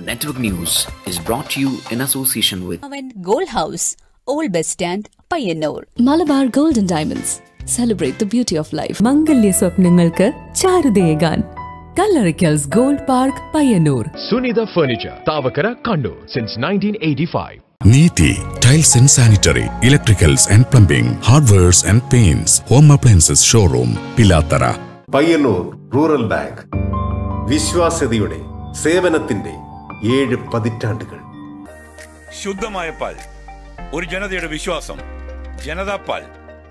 Network News is brought to you in association with അവൻ gold house old bus stand Payyanur Malabar golden diamonds celebrate the beauty of life മംഗല്യ സ്വപ്നങ്ങൾക്ക് ചാരുതയേകാൻ. Kallarikkals gold park Payyanur Sunitha Furniture, Tavakara, Kannur, since 1985. Neethi tiles and sanitary electricals and plumbing hardwares and paints home appliances showroom Pilathara Payyanur rural bank വിശ്വാസ്യതയുടെ സേവനത്തിന്റെ ഏഴ് പതിറ്റാണ്ടുകൾ. ശുദ്ധമായ പാൽ ഒരു ജനതയുടെ വിശ്വാസം ജനതാ പാൽ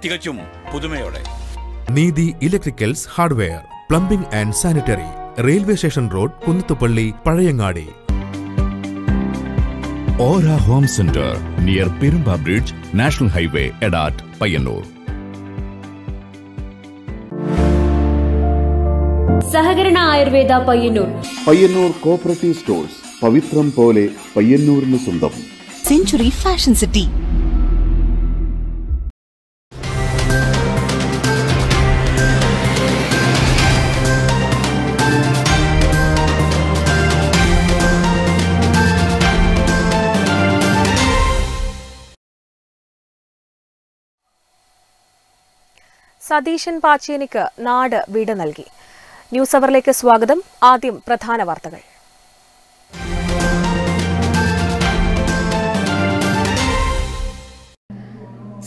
തികച്ചും പുതുമയോടെ. Neethi electricals hardware plumbing and sanitary railway station road Kunnathupally Pazhayangadi. ഓര home centre near Perumba bridge national highway Edat Payyanur. സഹകരണ Ayurveda Payyanur. Payyanur cooperative stores. പവിത്രം പോലെ പയ്യന്നൂരിന് സ്വന്തം. സെഞ്ചുറി ഫാഷൻ സിറ്റി സതീശൻ പാച്ചേനിക്ക് നാട് വീട് നൽകി. ന്യൂസ് അവറിലേക്ക് സ്വാഗതം. ആദ്യം പ്രധാന വാർത്തകൾ.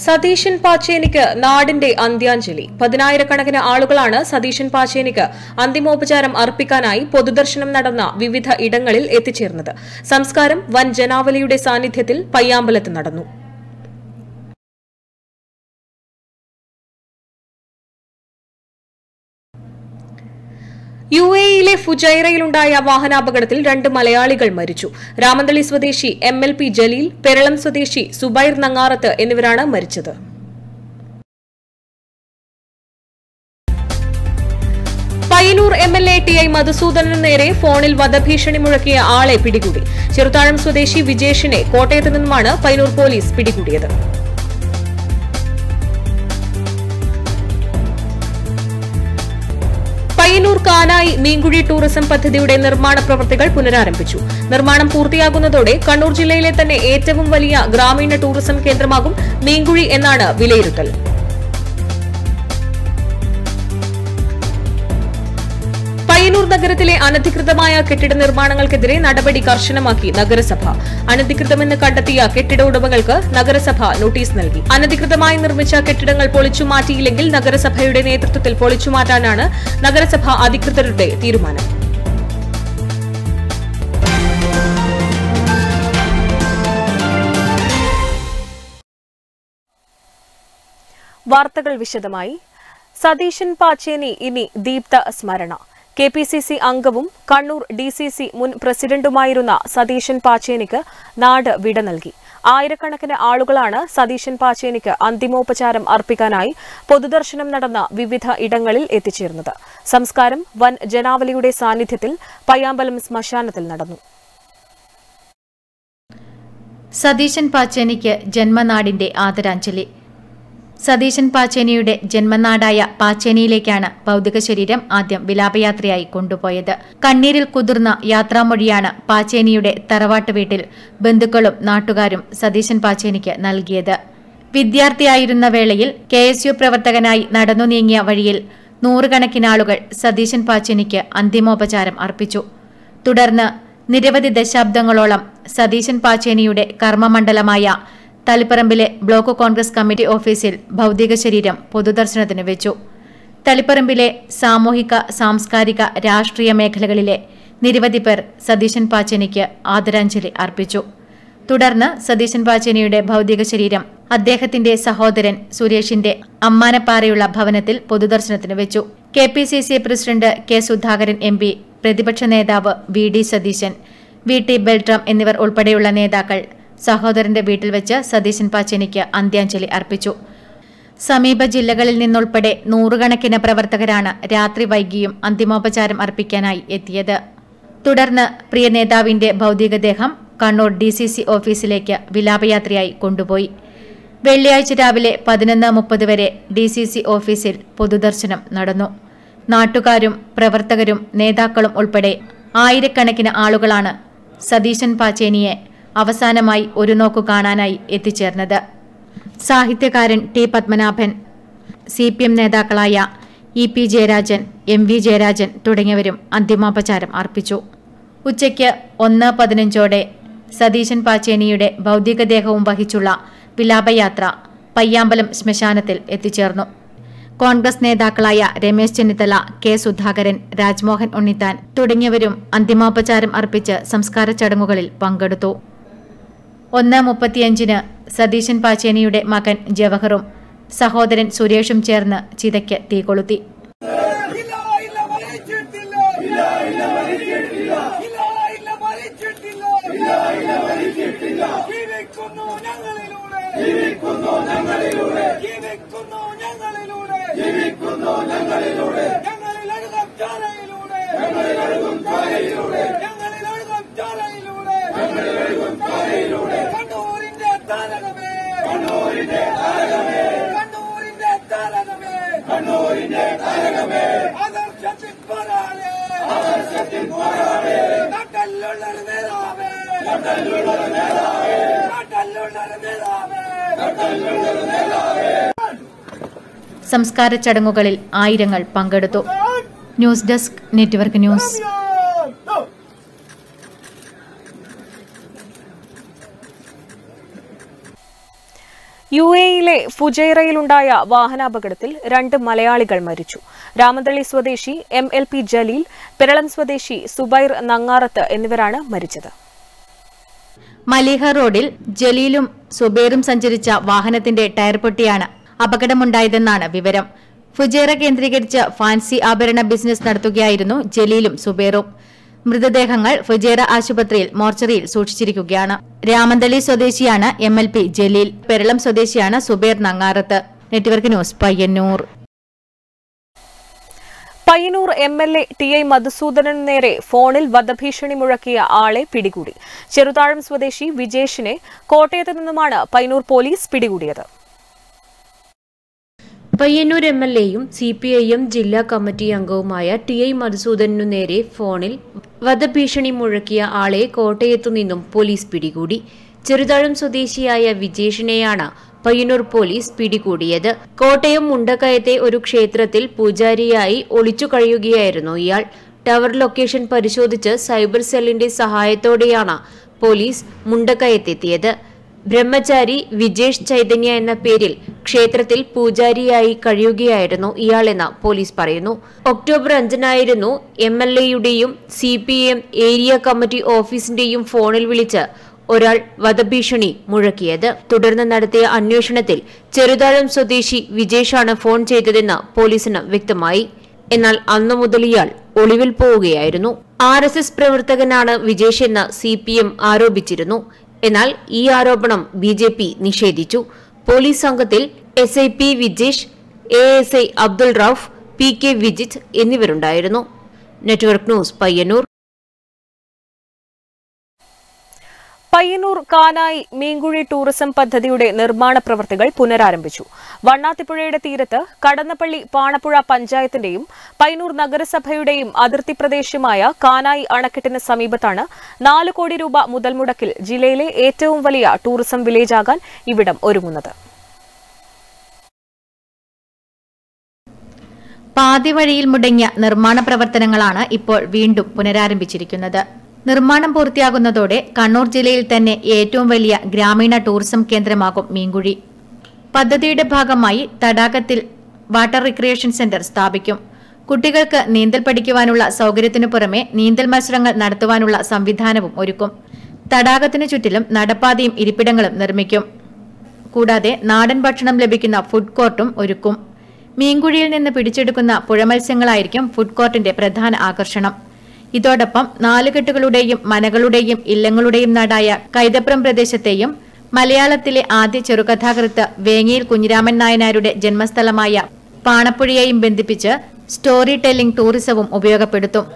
സതീശൻ പാച്ചേനിക്ക് നാടിന്റെ അന്ത്യാഞ്ജലി. പതിനായിരക്കണക്കിന് ആളുകളാണ് സതീശൻ പാച്ചേനിക്ക് അന്തിമോപചാരം അർപ്പിക്കാനായി പൊതുദർശനം നടന്ന വിവിധ ഇടങ്ങളിൽ എത്തിച്ചേർന്നത്. സംസ്കാരം വൻ ജനാവലിയുടെ സാന്നിധ്യത്തിൽ പയ്യാമ്പലത്ത് നടന്നു. യു എയിലെ ഫുജൈറയിലുണ്ടായ വാഹനാപകടത്തിൽ രണ്ട് മലയാളികൾ മരിച്ചു. രാമന്തളി സ്വദേശി M L P Jaleel Peralam സ്വദേശി സുബൈർ നങ്ങാറത്ത് എന്നിവരാണ് മരിച്ചത്. Payyanur M L A T I മധുസൂദനു നേരെ ഫോണിൽ വധഭീഷണി മുഴക്കിയ ആളെ പിടികൂടി. ചെറുതാഴം സ്വദേശി വിജേഷിനെ കോട്ടയത്ത് നിന്നുമാണ് പയ്യന്നൂർ പോലീസ് പിടികൂടിയത്. പയ്യന്നൂർ കാനായി മീൻകുഴി ടൂറിസം പദ്ധതിയുടെ നിർമ്മാണ പ്രവൃത്തികൾ പുനരാരംഭിച്ചു. നിർമ്മാണം പൂർത്തിയാകുന്നതോടെ കണ്ണൂർ ജില്ലയിലെ തന്നെ ഏറ്റവും വലിയ ഗ്രാമീണ ടൂറിസം കേന്ദ്രമാകും മീൻകുഴി എന്നാണ് വിലയിരുത്തൽ. പയ്യന്നൂർ നഗരത്തിലെ അനധികൃതമായ കെട്ടിട നിർമ്മാണങ്ങൾക്കെതിരെ നടപടി കർശനമാക്കി നഗരസഭ. അനധികൃതമെന്ന് കണ്ടെത്തിയ കെട്ടിട ഉടമകൾക്ക് നഗരസഭ നോട്ടീസ് നൽകി. അനധികൃതമായി നിർമ്മിച്ച കെട്ടിടങ്ങൾ പൊളിച്ചുമാറ്റിയില്ലെങ്കിൽ നഗരസഭയുടെ നേതൃത്വത്തിൽ പൊളിച്ചുമാറ്റാനാണ് നഗരസഭ അധികൃതരുടെ തീരുമാനം. വാർത്തകൾ വിശദമായി. സതീശൻ പാച്ചേനി ഇനി ദീപ്ത സ്മരണ. കെ പി സി സി അംഗവും കണ്ണൂർ ഡി സി സി മുൻ പ്രസിഡന്റുമായിരുന്ന സതീശൻ പാച്ചേനിക്ക് നാട് വിട നൽകി. ആയിരക്കണക്കിന് ആളുകളാണ് സതീശൻ പാച്ചേനിക്ക് അന്തിമോപചാരം അർപ്പിക്കാനായി പൊതുദർശനം നടന്ന വിവിധ ഇടങ്ങളിൽ എത്തിച്ചേർന്നത്. സംസ്കാരം വൻ ജനാവലിയുടെ സാന്നിധ്യത്തിൽ പയ്യാമ്പലം ശ്മശാനത്തിൽ നടന്നു. സതീശൻ പാച്ചേനിക്ക് ജന്മനാടിന്റെ ആദരാഞ്ജലി. സതീശൻ പാച്ചേനിയുടെ ജന്മനാടായ പാച്ചേനിയിലേക്കാണ് ഭൗതിക ശരീരം ആദ്യം വിലാപയാത്രയായി കൊണ്ടുപോയത്. കണ്ണീരിൽ കുതിർന്ന യാത്രാമൊഴിയാണ് പാച്ചേനിയുടെ തറവാട്ട് വീട്ടിൽ ബന്ധുക്കളും നാട്ടുകാരും സതീശൻ പാച്ചേനിക്ക് നൽകിയത്. വിദ്യാർത്ഥിയായിരുന്ന വേളയിൽ കെ എസ് യു പ്രവർത്തകനായി നടന്നു നീങ്ങിയ വഴിയിൽ നൂറുകണക്കിനാളുകൾ സതീശൻ പാച്ചേനിക്ക് അന്തിമോപചാരം അർപ്പിച്ചു. തുടർന്ന് നിരവധി ദശാബ്ദങ്ങളോളം സതീശൻ പാച്ചേനിയുടെ കർമ്മമണ്ഡലമായ തളിപ്പറമ്പിലെ ബ്ലോക്ക് കോൺഗ്രസ് കമ്മിറ്റി ഓഫീസിൽ ഭൗതിക ശരീരം പൊതുദർശനത്തിന് വെച്ചു. തളിപ്പറമ്പിലെ സാമൂഹിക സാംസ്കാരിക രാഷ്ട്രീയ മേഖലകളിലെ നിരവധി പേർ സതീശൻ പാച്ചേനിക്ക് ആദരാഞ്ജലി അർപ്പിച്ചു. തുടർന്ന് സതീശൻ പാച്ചേനിയുടെ ഭൗതിക ശരീരം അദ്ദേഹത്തിന്റെ സഹോദരൻ സുരേഷിന്റെ അമ്മാനപ്പാറയുള്ള ഭവനത്തിൽ പൊതുദർശനത്തിന് വെച്ചു. K P C C president K Sudhakaran M P പ്രതിപക്ഷ നേതാവ് V D Satheesan V T Balram എന്നിവർ ഉൾപ്പെടെയുള്ള നേതാക്കൾ സഹോദരന്റെ വീട്ടിൽ വെച്ച് സതീശൻ പാച്ചേനിക്ക് അന്ത്യാഞ്ജലി അർപ്പിച്ചു. സമീപ ജില്ലകളിൽ നിന്നുൾപ്പെടെ നൂറുകണക്കിന് പ്രവർത്തകരാണ് രാത്രി വൈകിയും അന്തിമോപചാരം അർപ്പിക്കാനായി എത്തിയത്. തുടർന്ന് പ്രിയ നേതാവിന്റെ ഭൗതികദേഹം കണ്ണൂർ ഡി സി സി ഓഫീസിലേക്ക് വിലാപയാത്രയായി കൊണ്ടുപോയി. വെള്ളിയാഴ്ച രാവിലെ പതിനൊന്ന് മുപ്പത് വരെ ഡി സി സി ഓഫീസിൽ പൊതുദർശനം നടന്നു. നാട്ടുകാരും പ്രവർത്തകരും നേതാക്കളും ഉൾപ്പെടെ ആയിരക്കണക്കിന് ആളുകളാണ് സതീശൻ പാച്ചേനിയെ അവസാനമായി ഒരു നോക്കു കാണാനായി എത്തിച്ചേർന്നത്. സാഹിത്യകാരൻ T Padmanabhan C P M നേതാക്കളായ E P Jayarajan M V Jayarajan തുടങ്ങിയവരും അന്തിമോപചാരം അർപ്പിച്ചു. ഉച്ചയ്ക്ക് ഒന്ന് പതിനഞ്ചോടെ സതീശൻ പാച്ചേനിയുടെ ഭൗതികദേഹവും വഹിച്ചുള്ള വിലാപയാത്ര പയ്യാമ്പലം ശ്മശാനത്തിൽ എത്തിച്ചേർന്നു. കോൺഗ്രസ് നേതാക്കളായ രമേശ് ചെന്നിത്തല കെ സുധാകരൻ രാജ്മോഹൻ ഉണ്ണിത്താൻ തുടങ്ങിയവരും അന്തിമോപചാരം അർപ്പിച്ച് സംസ്കാര ചടങ്ങുകളിൽ പങ്കെടുത്തു. ഒന്ന് മുപ്പത്തിയഞ്ചിന് സതീശൻ പാച്ചേനിയുടെ മകൻ ജവഹറും സഹോദരൻ സുരേഷും ചേർന്ന് ചിതയ്ക്ക് തീ കൊളുത്തി. സംസ്കാര ചടങ്ങുകളിൽ ആയിരങ്ങൾ പങ്കെടുത്തു. News desk network news. U എയിലെ ഫുജൈറയിലുണ്ടായ വാഹനാപകടത്തിൽ രണ്ട് മലയാളികൾ മരിച്ചു. രാമന്തളി സ്വദേശി M L P Jaleel Piralam സ്വദേശി സുബൈർ നങ്ങാറത്ത് എന്നിവരാണ് മരിച്ചത്. മലീഹ റോഡിൽ ജലീലും സുബൈറും സഞ്ചരിച്ച വാഹനത്തിന്റെ ടയർ പൊട്ടിയാണ് അപകടമുണ്ടായതെന്നാണ് വിവരം. ഫുജേറ കേന്ദ്രീകരിച്ച് ഫാൻസി ആഭരണ ബിസിനസ് നടത്തുകയായിരുന്നു ജലീലും സുബൈറും. മൃതദേഹങ്ങൾ ഫുജേറ ആശുപത്രിയിൽ മോർച്ചറിയിൽ സൂക്ഷിച്ചിരിക്കുകയാണ്. രാമന്തളി സ്വദേശിയാണ് M L P Jaleel. Peralam സ്വദേശിയാണ് Subair Nangarath. Network news Payyanur. Payyanur M L A T I മധുസൂദനു നേരെ ഫോണിൽ വധഭീഷണി മുഴക്കിയ ആളെ പിടികൂടി. ചെറുതാഴം സ്വദേശി വിജേഷിനെ കോട്ടയത്ത് നിന്നുമാണ് പയ്യന്നൂർ പോലീസ് പിടികൂടിയത്. പയ്യന്നൂർ എം എൽ എയും സി പി ഐ എം ജില്ലാ കമ്മിറ്റി അംഗവുമായ ടി ഐ മധുസൂദനു നേരെ ഫോണിൽ വധഭീഷണി മുഴക്കിയ ആളെ കോട്ടയത്തു നിന്നും പോലീസ് പിടികൂടി. ചെറുതാഴം സ്വദേശിയായ വിജേഷിനെയാണ് പയ്യന്നൂർ പോലീസ് പിടികൂടിയത്. കോട്ടയം മുണ്ടക്കയത്തെ ഒരു ക്ഷേത്രത്തിൽ പൂജാരിയായി ഒളിച്ചു കഴിയുകയായിരുന്നു ഇയാൾ. ടവർ ലൊക്കേഷൻ പരിശോധിച്ച് സൈബർ സെല്ലിന്റെ സഹായത്തോടെയാണ് പോലീസ് മുണ്ടക്കയത്തെത്തിയത്. ബ്രഹ്മചാരി വിജേഷ് ചൈതന്യ എന്ന പേരിൽ ക്ഷേത്രത്തിൽ പൂജാരിയായി കഴിയുകയായിരുന്നു ഇയാളെന്ന് പോലീസ് പറയുന്നു. ഒക്ടോബർ അഞ്ചിനായിരുന്നു എം എൽ എയുടെയും C P M area committee ഓഫീസിന്റെയും ഫോണിൽ വിളിച്ച് ഒരാൾ വധഭീഷണി മുഴക്കിയത്. തുടർന്ന് നടത്തിയ അന്വേഷണത്തിൽ ചെറുതാഴം സ്വദേശി വിജേഷാണ് ഫോൺ ചെയ്തതെന്ന് പോലീസിന് വ്യക്തമായി. എന്നാൽ അന്നു മുതൽ ഇയാൾ ഒളിവിൽ പോവുകയായിരുന്നു. ആർ എസ് എസ് പ്രവർത്തകനാണ് വിജേഷ് എന്ന് സി പി എം ആരോപിച്ചിരുന്നു. എന്നാൽ ഈ ആരോപണം ബി ജെ പി നിഷേധിച്ചു. പോലീസ് സംഘത്തിൽ S I P Vijesh A S I Abdul Rauf P K Vijith എന്നിവരുണ്ടായിരുന്നു. Network news Payyanur. Payyanur Kanayi Meenkuzhi tourism പദ്ധതിയുടെ നിർമ്മാണ പ്രവൃത്തികൾ പുനരാരംഭിച്ചു. വണ്ണാത്തിപ്പുഴയുടെ തീരത്ത് കടന്നപ്പള്ളി പാണപ്പുഴ പഞ്ചായത്തിന്റെയും പയ്യന്നൂർ നഗരസഭയുടെയും അതിർത്തി പ്രദേശമായ കാനായി അണക്കെട്ടിന് സമീപത്താണ് നാല് കോടി രൂപ മുതൽ മുടക്കിൽ ജില്ലയിലെ ഏറ്റവും വലിയ ടൂറിസം വില്ലേജാകാൻ ഇവിടം ഒരുങ്ങുന്നത്. പാതിവഴിയിൽ മുടങ്ങിയ നിർമ്മാണ പ്രവർത്തനങ്ങളാണ് ഇപ്പോൾ വീണ്ടും പുനരാരംഭിച്ചിരിക്കുന്നത്. നിർമ്മാണം പൂർത്തിയാകുന്നതോടെ കണ്ണൂർ ജില്ലയിൽ തന്നെ ഏറ്റവും വലിയ ഗ്രാമീണ ടൂറിസം കേന്ദ്രമാകും മീൻകുഴി. പദ്ധതിയുടെ ഭാഗമായി തടാകത്തിൽ വാട്ടർ റിക്രിയേഷൻ സെന്റർ സ്ഥാപിക്കും. കുട്ടികൾക്ക് നീന്തൽ പഠിക്കുവാനുള്ള സൗകര്യത്തിനു പുറമെ നീന്തൽ മത്സരങ്ങൾ നടത്തുവാനുള്ള സംവിധാനവും ഒരുക്കും. തടാകത്തിനു ചുറ്റിലും നടപ്പാതയും ഇരിപ്പിടങ്ങളും നിർമ്മിക്കും. കൂടാതെ നാടൻ ഭക്ഷണം ലഭിക്കുന്ന ഫുഡ് കോർട്ടും ഒരുക്കും. മീൻകുഴിയിൽ നിന്ന് പിടിച്ചെടുക്കുന്ന പുഴമത്സ്യങ്ങളായിരിക്കും ഫുഡ് കോർട്ടിന്റെ പ്രധാന ആകർഷണം. ഇതോടൊപ്പം നാലുകെട്ടുകളുടെയും മനകളുടെയും ഇല്ലങ്ങളുടെയും നാടായ കൈതപ്രം പ്രദേശത്തെയും മലയാളത്തിലെ ആദ്യ ചെറുകഥാകൃത്ത് വേങ്ങിയിൽ കുഞ്ഞിരാമൻ നായനാരുടെ ജന്മസ്ഥലമായ പാണപ്പുഴയെയും ബന്ധിപ്പിച്ച് സ്റ്റോറി ടെല്ലിംഗ് ടൂറിസവും ഉപയോഗപ്പെടുത്തും.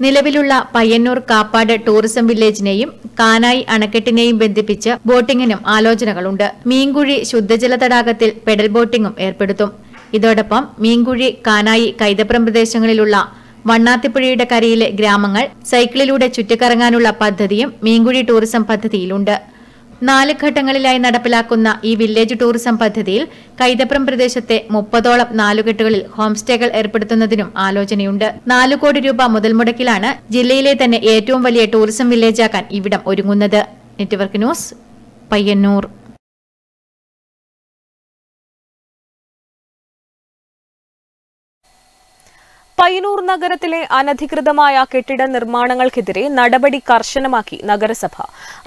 നിലവിലുള്ള പയ്യന്നൂർ കാപ്പാട് ടൂറിസം വില്ലേജിനെയും കാനായി അണക്കെട്ടിനെയും ബന്ധിപ്പിച്ച് ബോട്ടിങ്ങിനും ആലോചനകളുണ്ട്. മീൻകുഴി ശുദ്ധജല തടാകത്തിൽ പെഡൽ ബോട്ടിംഗും ഏർപ്പെടുത്തും. ഇതോടൊപ്പം മീൻകുഴി കാനായി കൈതപ്രം പ്രദേശങ്ങളിലുള്ള വണ്ണാത്തിപ്പുഴയുടെ കരയിലെ ഗ്രാമങ്ങൾ സൈക്കിളിലൂടെ ചുറ്റിക്കറങ്ങാനുള്ള പദ്ധതിയും മീൻകുഴി ടൂറിസം പദ്ധതിയിലുണ്ട്. നാല് ഘട്ടങ്ങളിലായി നടപ്പിലാക്കുന്ന ഈ വില്ലേജ് ടൂറിസം പദ്ധതിയിൽ കൈതപ്രം പ്രദേശത്തെ മുപ്പതോളം നാലുകെട്ടുകളിൽ ഹോം സ്റ്റേകൾ ഏർപ്പെടുത്തുന്നതിനും ആലോചനയുണ്ട്. നാലു കോടി രൂപ മുതൽ മുടക്കിലാണ് ജില്ലയിലെ തന്നെ ഏറ്റവും വലിയ ടൂറിസം വില്ലേജാക്കാൻ ഇവിടം ഒരുങ്ങുന്നത്. Network news Payyanur. പയ്യന്നൂർ നഗരത്തിലെ അനധികൃതമായ കെട്ടിട നിർമ്മാണങ്ങൾക്കെതിരെ നടപടി കർശനമാക്കി നഗരസഭ.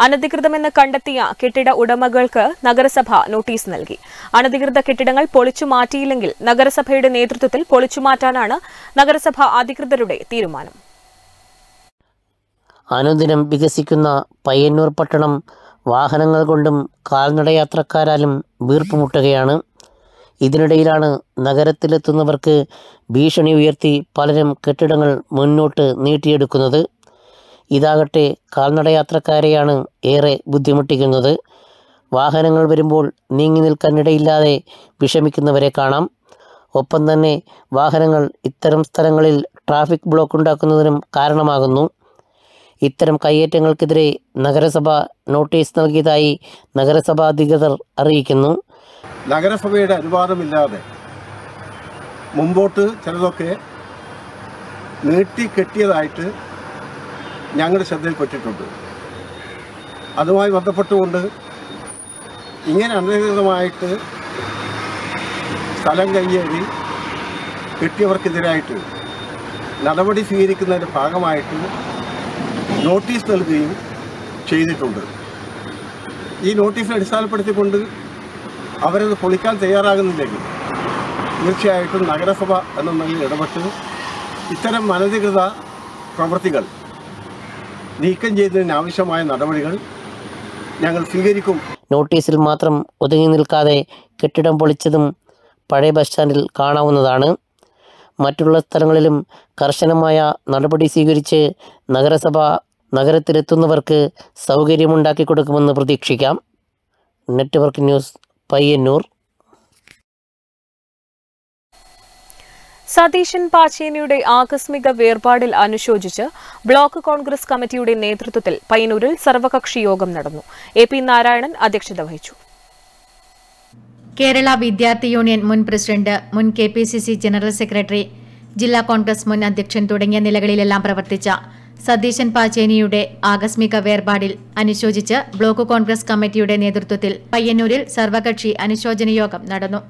അനധികൃതമെന്ന് കണ്ടെത്തിയ കെട്ടിട ഉടമകൾക്ക് നഗരസഭ നോട്ടീസ് നൽകി. അനധികൃത കെട്ടിടങ്ങൾ പൊളിച്ചു മാറ്റിയില്ലെങ്കിൽ നഗരസഭയുടെ നേതൃത്വത്തിൽ പൊളിച്ചുമാറ്റാനാണ് നഗരസഭ അധികൃതരുടെ തീരുമാനം. അനുദിനം വികസിക്കുന്ന പയ്യന്നൂർ പട്ടണം വാഹനങ്ങൾ കൊണ്ടും കാൽനടയാത്രക്കാരാലും വീർപ്പുമുട്ടുകയാണ്. ഇതിനിടയിലാണ് നഗരത്തിലെത്തുന്നവർക്ക് ഭീഷണി ഉയർത്തി പലരും കെട്ടിടങ്ങൾ മുന്നോട്ട് നീട്ടിയെടുക്കുന്നത്. ഇതാകട്ടെ കാൽനടയാത്രക്കാരെയാണ് ഏറെ ബുദ്ധിമുട്ടിക്കുന്നത്. വാഹനങ്ങൾ വരുമ്പോൾ നീങ്ങി നിൽക്കാനിടയില്ലാതെ വിഷമിക്കുന്നവരെ കാണാം. ഒപ്പം തന്നെ വാഹനങ്ങൾ ഇത്തരം സ്ഥലങ്ങളിൽ ട്രാഫിക് ബ്ലോക്ക് ഉണ്ടാക്കുന്നതിനും കാരണമാകുന്നു. ഇത്തരം കയ്യേറ്റങ്ങൾക്കെതിരെ നഗരസഭ നോട്ടീസ് നൽകിയതായി നഗരസഭാ അധികൃതർ അറിയിക്കുന്നു. നഗരസഭയുടെ അനുവാദമില്ലാതെ മുമ്പോട്ട് ചിലതൊക്കെ നീട്ടിക്കെട്ടിയതായിട്ട് ഞങ്ങളുടെ ശ്രദ്ധയിൽപ്പെട്ടിട്ടുണ്ട് അതുമായി ബന്ധപ്പെട്ടുകൊണ്ട് ഇങ്ങനെ അനധികൃതമായിട്ട് സ്ഥലം കയ്യേറി കെട്ടിയവർക്കെതിരായിട്ട് നടപടി സ്വീകരിക്കുന്നതിന്റെ ഭാഗമായിട്ട് നോട്ടീസ് നൽകുകയും ചെയ്തിട്ടുണ്ട്. ഈ നോട്ടീസിനെ അടിസ്ഥാനപ്പെടുത്തിക്കൊണ്ട് അവരത് പൊളിക്കാൻ തയ്യാറാകുന്നില്ലെങ്കിൽ തീർച്ചയായിട്ടും നഗരസഭ എന്ന നിലയിൽ ഇടപെട്ട് ഇത്തരം അനധികൃത പ്രവൃത്തികൾ നീക്കം ചെയ്യുന്നതിന് ആവശ്യമായ നടപടികൾ ഞങ്ങൾ സ്വീകരിക്കും. നോട്ടീസിൽ മാത്രം ഒതുങ്ങി നിൽക്കാതെ കെട്ടിടം പൊളിച്ചതും പഴയ ബസ് സ്റ്റാൻഡിൽ കാണാവുന്നതാണ്. മറ്റുള്ള സ്ഥലങ്ങളിലും കർശനമായ നടപടി സ്വീകരിച്ച് നഗരസഭ നഗരത്തിലെത്തുന്നവർക്ക് സൗകര്യമുണ്ടാക്കി കൊടുക്കുമെന്ന് പ്രതീക്ഷിക്കാം. Network news Payyanur. സതീശൻ പാച്ചേനിയുടെ ആകസ്മിക വേർപാടിൽ അനുശോചിച്ച് ബ്ലോക്ക് കോൺഗ്രസ് കമ്മിറ്റിയുടെ നേതൃത്വത്തിൽ പയ്യന്നൂരിൽ സർവകക്ഷി യോഗം നടന്നു. എ പി നാരായണൻ അധ്യക്ഷത വഹിച്ചു. കേരള വിദ്യാർത്ഥി യൂണിയൻ മുൻ പ്രസിഡന്റ് മുൻ K P C C general secretary ജില്ലാ കോൺഗ്രസ് മുൻ അധ്യക്ഷൻ തുടങ്ങിയ നിലകളിലെല്ലാം പ്രവർത്തിച്ച സതീശൻ പാച്ചേനിയുടെ ആകസ്മിക വേർപാടിൽ അനുശോചിച്ച് ബ്ലോക്ക് കോൺഗ്രസ് കമ്മിറ്റിയുടെ നേതൃത്വത്തിൽ പയ്യന്നൂരിൽ സർവകക്ഷി അനുശോചന യോഗം നടന്നു.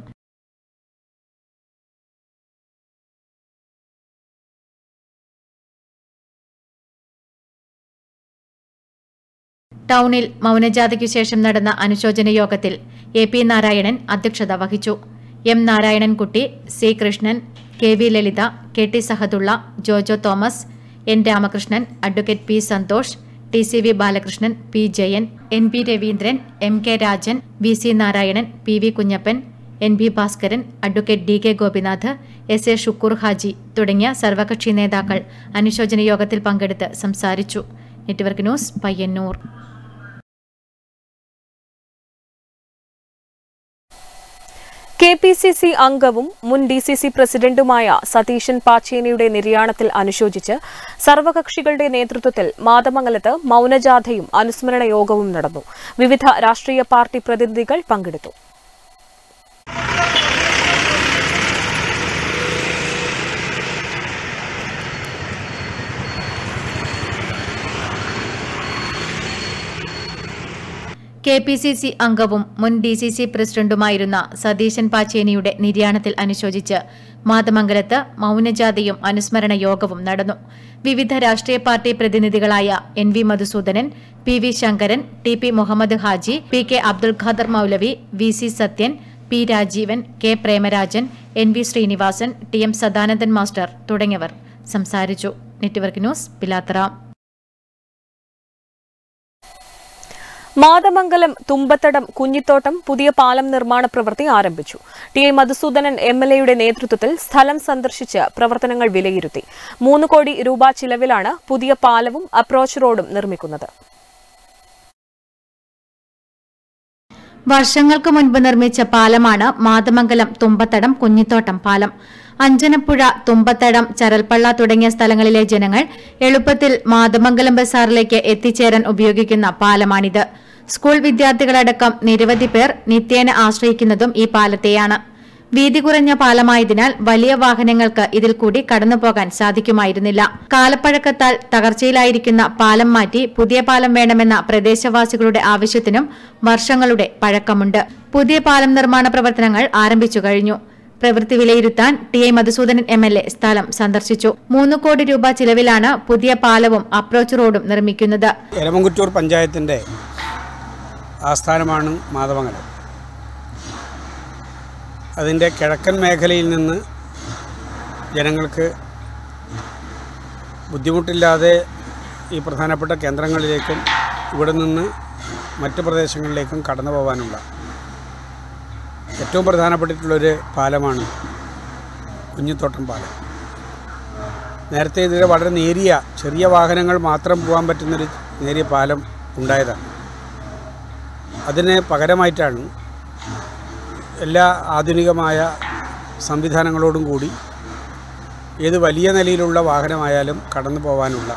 ടൗണിൽ മൗനജാഥയ്ക്കു ശേഷം നടന്ന അനുശോചന യോഗത്തിൽ എ പി നാരായണൻ അധ്യക്ഷത വഹിച്ചു. M Narayanankutty C Krishnan K V Lalitha K T Sahadulla Jojo Thomas N Ramakrishnan advocate P Santhosh T C V Balakrishnan P Jayan N P Raveendran M K Rajan V C Narayanan P V Kunhappan N B Bhaskaran advocate D K Gopinath S A Shukkur Haji തുടങ്ങിയ സർവകക്ഷി നേതാക്കൾ അനുശോചന യോഗത്തിൽ പങ്കെടുത്ത് സംസാരിച്ചു. Network news Payyanur. P C C അംഗവും മുൻ D C C പ്രസിഡന്റുമായ സതീശൻ പാച്ചേനിയുടെ നിര്യാണത്തിൽ അനുശോചിച്ച് സർവകക്ഷികളുടെ നേതൃത്വത്തിൽ മാതമംഗലത്ത് മൌനജാഥയും അനുസ്മരണ യോഗവും നടന്നു. വിവിധ രാഷ്ട്രീയ പാർട്ടി പ്രതിനിധികൾ പങ്കെടുത്തു. കെ പി സി സി അംഗവും മുൻ ഡി സി സി പ്രസിഡന്റുമായിരുന്ന സതീശൻ പാച്ചേനിയുടെ നിര്യാണത്തിൽ അനുശോചിച്ച് മാതമംഗലത്ത് മൗനജാഥയും അനുസ്മരണ യോഗവും നടന്നു. വിവിധ രാഷ്ട്രീയ party പ്രതിനിധികളായ N V Madhusudanan P V Sankaran T P Muhammad Haji P K Abdul Khader Moulavi V C Sathyan P Rajeevan K Premarajan N V Sreenivasan T M Sadanandan master തുടങ്ങിയവർ സംസാരിച്ചു. Network news Pilathara. Mathamangalam Thumbathadam കുഞ്ഞിത്തോട്ടം പുതിയ പാലം നിർമ്മാണ പ്രവൃത്തി ആരംഭിച്ചു. T I Madhusudanan M L എയുടെ നേതൃത്വത്തിൽ സ്ഥലം സന്ദർശിച്ച് പ്രവർത്തനങ്ങൾ വിലയിരുത്തി. മൂന്ന് കോടി രൂപ ചിലവിലാണ് പുതിയ പാലവും അപ്രോച്ച് റോഡും നിർമ്മിക്കുന്നത്. വർഷങ്ങൾക്ക് മുൻപ് നിർമ്മിച്ച പാലമാണ് മാതമംഗലം തുമ്പത്തടം കുഞ്ഞിത്തോട്ടം പാലം. അഞ്ചനപ്പുഴ തുമ്പത്തടം ചരൽപ്പള്ള തുടങ്ങിയ സ്ഥലങ്ങളിലെ ജനങ്ങൾ എളുപ്പത്തിൽ മാതമംഗലം ബസാറിലേക്ക് എത്തിച്ചേരാൻ ഉപയോഗിക്കുന്ന പാലമാണിത്. സ്കൂൾ വിദ്യാർത്ഥികളടക്കം നിരവധി പേർ നിത്യേന ആശ്രയിക്കുന്നതും ഈ പാലത്തെയാണ്. വീതി കുറഞ്ഞ പാലമായതിനാൽ വലിയ വാഹനങ്ങൾക്ക് ഇതിൽ കൂടി കടന്നുപോകാൻ സാധിക്കുമായിരുന്നില്ല. കാലപ്പഴക്കത്താൽ തകർച്ചയിലായിരിക്കുന്ന പാലം മാറ്റി പുതിയ പാലം വേണമെന്ന പ്രദേശവാസികളുടെ ആവശ്യത്തിനും വർഷങ്ങളുടെ പഴക്കമുണ്ട്. പുതിയ പാലം നിർമ്മാണ പ്രവർത്തനങ്ങൾ ആരംഭിച്ചു കഴിഞ്ഞു. പ്രവൃത്തി വിലയിരുത്താൻ T I Madhusudanan M L A സ്ഥലം സന്ദർശിച്ചു. മൂന്ന് കോടി രൂപ ചിലവിലാണ് പുതിയ പാലവും അപ്രോച്ച് റോഡും നിർമ്മിക്കുന്നത്. എരമംകുറ്റൂർ പഞ്ചായത്തിന്റെ ആസ്ഥാനമാണ് മാതമംഗലം അതിന്റെ കിഴക്കൻ മേഖലയിൽ നിന്ന് ജനങ്ങൾക്ക് ബുദ്ധിമുട്ടില്ലാതെ ഈ പ്രധാനപ്പെട്ട കേന്ദ്രങ്ങളിലേക്കും ഇവിടെ നിന്ന് മറ്റ് പ്രദേശങ്ങളിലേക്കും കടന്നു പോകാനുള്ള ഏറ്റവും പ്രധാനപ്പെട്ടിട്ടുള്ളൊരു പാലമാണ് കുഞ്ഞിത്തോട്ടം പാലം. നേരത്തെ ഇതിൽ വളരെ നേരിയ ചെറിയ വാഹനങ്ങൾ മാത്രം പോകാൻ പറ്റുന്നൊരു നേരിയ പാലം ഉണ്ടായതാണ്. അതിന് പകരമായിട്ടാണ് എല്ലാ ആധുനികമായ സംവിധാനങ്ങളോടും കൂടി ഏത് വലിയ നിലയിലുള്ള വാഹനമായാലും കടന്നു പോകാനുള്ള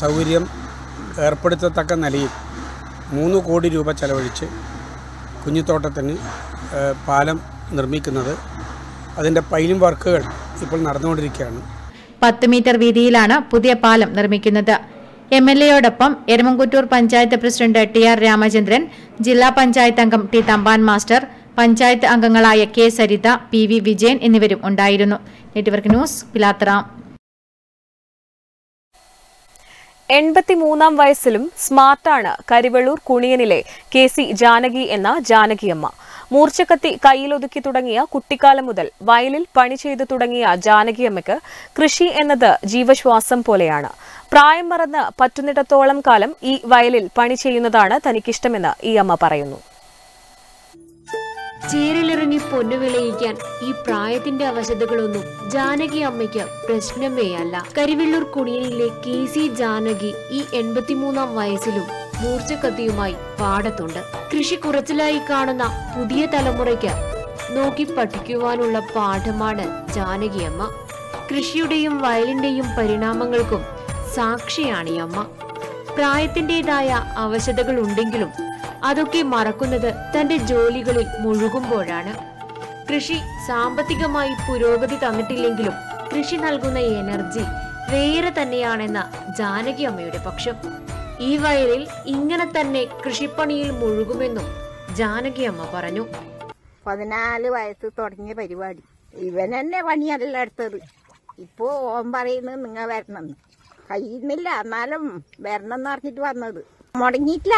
സൗകര്യം ഏർപ്പെടുത്തത്തക്ക നിലയിൽ മൂന്ന് കോടി രൂപ ചെലവഴിച്ച് കുഞ്ഞിത്തോട്ടത്തിന് പാലം നിർമ്മിക്കുന്നത് അതിന്റെ പൈലിംഗ് വർക്കുകൾ ഇപ്പോൾ നടന്നുകൊണ്ടിരിക്കുകയാണ്. പത്ത് മീറ്റർ വീതിയിലാണ് പുതിയ പാലം നിർമ്മിക്കുന്നത്. M L എയോടൊപ്പം Eramamkuttoor panchayat president T R Ramachandran ജില്ലാ പഞ്ചായത്ത് അംഗം ടി തമ്പാൻ മാസ്റ്റർ പഞ്ചായത്ത് അംഗങ്ങളായ K Saritha P V Vijayan എന്നിവരും ഉണ്ടായിരുന്നു. നെറ്റ്വർക്ക് ന്യൂസ് പിലാത്ര എൺപത്തിമൂന്നാം വയസ്സിലും സ്മാർട്ടാണ് കരിവള്ളൂർ കുണിയനിലെ കെ സി ജാനകി എന്ന ജാനകിയമ്മ. മൂർച്ചക്കത്തി കയ്യിലൊതുക്കി തുടങ്ങിയ കുട്ടിക്കാലം മുതൽ വയലിൽ പണി ചെയ്തു തുടങ്ങിയ ജാനകിയമ്മയ്ക്ക് കൃഷി എന്നത് ജീവശ്വാസം പോലെയാണ്. പ്രായം മറന്ന് പറ്റുന്നിടത്തോളം കാലം ഈ വയലിൽ പണി ചെയ്യുന്നതാണ് തനിക്കിഷ്ടമെന്ന് ഈ അമ്മ പറയുന്നു. ചേരിലിറങ്ങി പൊന്നു വിളയിക്കാൻ ഈ പ്രായത്തിന്റെ അവശതകളൊന്നും ജാനകി അമ്മയ്ക്ക് പ്രശ്നമേയല്ല. കരിവെള്ളൂർ കുണിയനിലെ കെ സി ജാനകി ഈ എൺപത്തിമൂന്നാം വയസ്സിലും മൂർച്ചക്കത്തിയുമായി പാടത്തുണ്ട്. കൃഷി കുറച്ചിലായി കാണുന്ന പുതിയ തലമുറയ്ക്ക് നോക്കി പഠിക്കുവാനുള്ള പാഠമാണ് ജാനകിയമ്മ. കൃഷിയുടെയും വയലിന്റെയും പരിണാമങ്ങൾക്കും സാക്ഷിയാണ് ഈ അമ്മ. പ്രായത്തിന്റെതായ അവശതകൾ ഉണ്ടെങ്കിലും അതൊക്കെ മറക്കുന്നത് തന്റെ ജോലികളിൽ മുഴുകുമ്പോഴാണ്. കൃഷി സാമ്പത്തികമായി പുരോഗതി തന്നിട്ടില്ലെങ്കിലും കൃഷി നൽകുന്ന എനർജി വേറെ തന്നെയാണെന്ന ജാനകി അമ്മയുടെ പക്ഷം. ഈ വയലിൽ ഇങ്ങനെ തന്നെ കൃഷിപ്പണിയിൽ മുഴുകുമെന്നും ജാനകി അമ്മ പറഞ്ഞു. പതിനാല് വയസ്സ് തുടങ്ങിയ പരിപാടി. ഇവൻ തന്നെ പണിയല്ല എടുത്തത്. ഇപ്പോ ഓൻ പറയുന്നത് നിങ്ങൾ വരണം. കഴിയുന്നില്ല എന്നാലും വരണം എന്ന് പറഞ്ഞിട്ട് വന്നത്. മുടങ്ങിയിട്ടില്ല.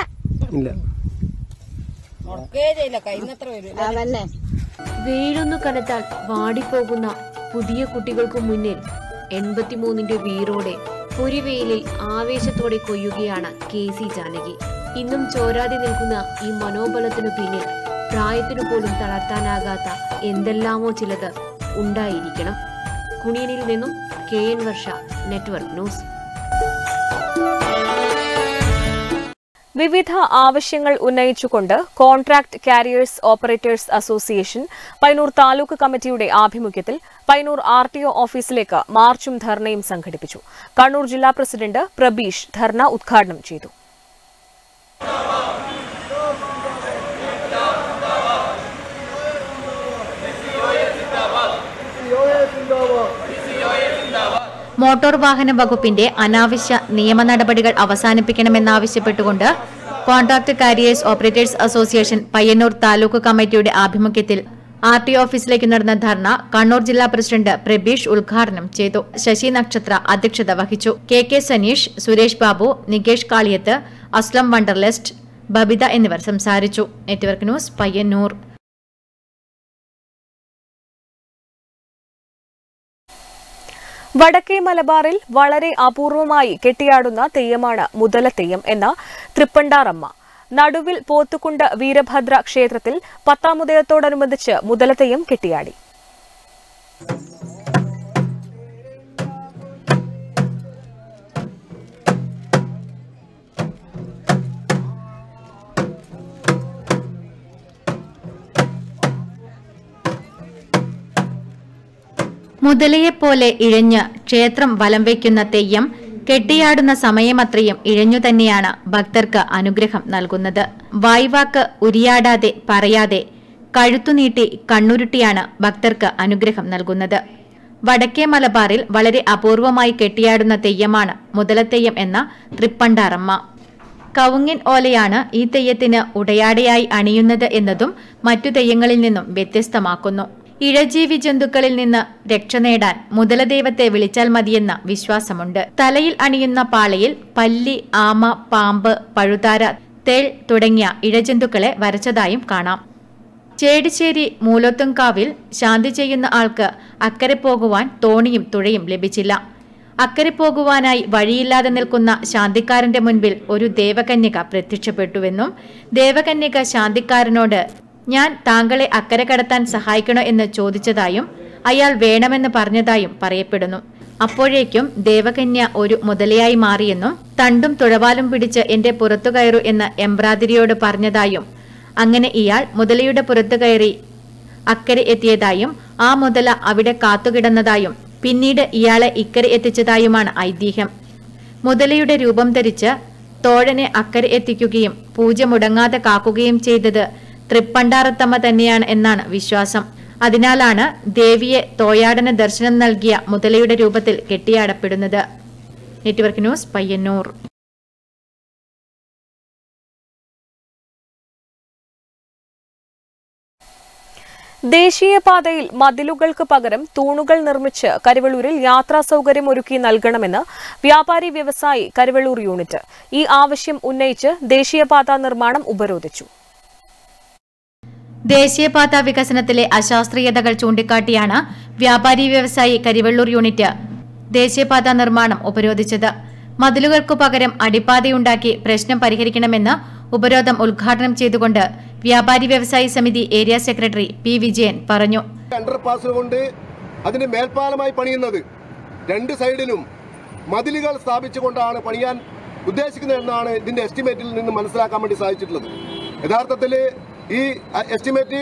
അതന്നെ. വെയിലൊന്നു കനത്താൽ വാടിപ്പോകുന്ന പുതിയ കുട്ടികൾക്ക് മുന്നിൽ എൺപത്തിമൂന്നിന്റെ വീറോടെ പൊരിവെയിലിൽ ആവേശത്തോടെ കൊയ്യുകയാണ് കെ സി ജാനകി. ഇന്നും ചോരാതെ നിൽക്കുന്ന ഈ മനോബലത്തിനു പിന്നിൽ പ്രായത്തിനു പോലും തളർത്താനാകാത്ത എന്തെല്ലാമോ ചിലത് ഉണ്ടായിരിക്കണം. കുണിയനിൽ നിന്നും K N Varsha network news. വിവിധ ആവശ്യങ്ങൾ ഉന്നയിച്ചുകൊണ്ട് contract carriers operators association Payyanur taluk കമ്മിറ്റിയുടെ ആഭിമുഖ്യത്തിൽ പൈനൂർ ആർ ടി ഒ ഓഫീസിലേക്ക് മാർച്ചും ധർണയും സംഘടിപ്പിച്ചു. കണ്ണൂർ ജില്ലാ പ്രസിഡന്റ് പ്രബീഷ് ധർണ ഉദ്ഘാടനം ചെയ്തു. മോട്ടോർ വാഹന വകുപ്പിന്റെ അനാവശ്യ നിയമ നടപടികൾ അവസാനിപ്പിക്കണമെന്നാവശ്യപ്പെട്ടുകൊണ്ട് contract carriers operators association Payyanur taluk കമ്മിറ്റിയുടെ ആഭിമുഖ്യത്തിൽ ആർ ടി ഓഫീസിലേക്ക് നടന്ന ധർണ കണ്ണൂർ ജില്ലാ പ്രസിഡന്റ് പ്രബീഷ് ഉദ്ഘാടനം ചെയ്തു. ശശി നക്ഷത്ര അധ്യക്ഷത വഹിച്ചു. K K Saneesh Suresh Babu Nikesh Kaliyath Aslam wanderlust Babitha എന്നിവർ സംസാരിച്ചു. Network news Payyanur. വടക്കേ മലബാറിൽ വളരെ അപൂർവമായി കെട്ടിയാടുന്ന തെയ്യമാണ് മുതലത്തെയ്യം എന്ന തൃപ്പണ്ടാറമ്മ. നടുവിൽ പോത്തുകുണ്ട് വീരഭദ്ര ക്ഷേത്രത്തിൽ പത്താമുദയത്തോടനുബന്ധിച്ച് മുതലത്തെയ്യം കെട്ടിയാടി. മുതലയെപ്പോലെ ഇഴഞ്ഞ് ക്ഷേത്രം വലം വയ്ക്കുന്ന തെയ്യം കെട്ടിയാടുന്ന സമയമത്രയും ഇഴഞ്ഞു തന്നെയാണ് ഭക്തർക്ക് അനുഗ്രഹം നൽകുന്നത്. വായ്വാക്ക് ഉരിയാടാതെ പറയാതെ കഴുത്തുനീട്ടി കണ്ണുരുട്ടിയാണ് ഭക്തർക്ക് അനുഗ്രഹം നൽകുന്നത്. വടക്കേ മലബാറിൽ വളരെ അപൂർവമായി കെട്ടിയാടുന്ന തെയ്യമാണ് മുതലത്തെയ്യം എന്ന തൃപ്പണ്ടാറമ്മ. കവുങ്ങിൻ ഓലയാണ് ഈ തെയ്യത്തിന് ഉടയാടയായി അണിയുന്നത് എന്നതും മറ്റു തെയ്യങ്ങളിൽ നിന്നും വ്യത്യസ്തമാക്കുന്നു. ഇഴജീവി ജന്തുക്കളിൽ നിന്ന് രക്ഷ നേടാൻ മുതലദൈവത്തെ വിളിച്ചാൽ മതിയെന്ന വിശ്വാസമുണ്ട്. തലയിൽ അണിയുന്ന പാളയിൽ പല്ലി ആമ പാമ്പ് പഴുതാര തേൾ തുടങ്ങിയ ഇഴജന്തുക്കളെ വരച്ചതായും കാണാം. ചേടിശ്ശേരി മൂലോത്തുംകാവിൽ ശാന്തി ചെയ്യുന്ന ആൾക്ക് അക്കരെ പോകുവാൻ തോണിയും തുഴയും ലഭിച്ചില്ല. അക്കരെ പോകുവാനായി വഴിയില്ലാതെ നിൽക്കുന്ന ശാന്തിക്കാരന്റെ മുൻപിൽ ഒരു ദേവകന്യക പ്രത്യക്ഷപ്പെട്ടുവെന്നും ദേവകന്യക ശാന്തിക്കാരനോട് ഞാൻ താങ്കളെ അക്കരെ കടത്താൻ സഹായിക്കണോ എന്ന് ചോദിച്ചതായും അയാൾ വേണമെന്ന് പറഞ്ഞതായും പറയപ്പെടുന്നു. അപ്പോഴേക്കും ദേവകന്യ ഒരു മുതലയായി മാറിയെന്നും തണ്ടും തുഴവാലും പിടിച്ച് എന്റെ പുറത്തു കയറു എന്ന് എംബ്രാതിരിയോട് പറഞ്ഞതായും അങ്ങനെ ഇയാൾ മുതലയുടെ പുറത്തു കയറി അക്കരെ എത്തിയതായും ആ മുതല അവിടെ കാത്തുകിടന്നതായും പിന്നീട് ഇയാളെ ഇക്കരെ എത്തിച്ചതായുമാണ് ഐതിഹ്യം. മുതലയുടെ രൂപം ധരിച്ച് തോഴനെ അക്കരെ എത്തിക്കുകയും പൂജ മുടങ്ങാതെ കാക്കുകയും ചെയ്തത് തൃപ്പണ്ടാറത്തമ്മ തന്നെയാണ് എന്നാണ് വിശ്വാസം. അതിനാലാണ് ദേവിയെ തോയാടന ദർശനം നൽകിയ മുതലയുടെ രൂപത്തിൽ കെട്ടിയാടപ്പെടുന്നത്. Network news Payyanur. ദേശീയപാതയിൽ മതിലുകൾക്ക് പകരം തൂണുകൾ നിർമ്മിച്ച് കരുവള്ളൂരിൽ യാത്രാ സൗകര്യം ഒരുക്കി നൽകണമെന്ന് വ്യാപാരി വ്യവസായി കരുവള്ളൂർ യൂണിറ്റ്. ഈ ആവശ്യം ഉന്നയിച്ച് ദേശീയപാതാ നിർമ്മാണം ഉപരോധിച്ചു. ദേശീയപാത വികസനത്തിലെ അശാസ്ത്രീയതകൾ ചൂണ്ടിക്കാട്ടിയാണ് വ്യാപാരി വ്യവസായി കരിവള്ളൂർ യൂണിറ്റ് ദേശീയപാത നിർമ്മാണം ഉപരോധിച്ചത്. മതിലുകൾക്കു പകരം അടിപ്പാതയുണ്ടാക്കി പ്രശ്നം പരിഹരിക്കണമെന്ന് ഉപരോധം ഉദ്ഘാടനം ചെയ്തുകൊണ്ട് വ്യാപാരി വ്യവസായി സമിതി ഏരിയ സെക്രട്ടറി പി വിജയൻ പറഞ്ഞു. കൊണ്ട് മേൽപ്പാലമായി പണിയുന്നത് രണ്ട് സൈഡിലും മതിലുകൾ സ്ഥാപിച്ചുകൊണ്ടാണ് പണിയാൻ ഉദ്ദേശിക്കുന്നതെന്നാണ് ഇതിന്റെ എസ്റ്റിമേറ്റിൽ നിന്ന് മനസ്സിലാക്കാൻ വേണ്ടി സാധിച്ചിട്ടുള്ളത്. യഥാർത്ഥത്തിൽ ഈ എസ്റ്റിമേറ്റ്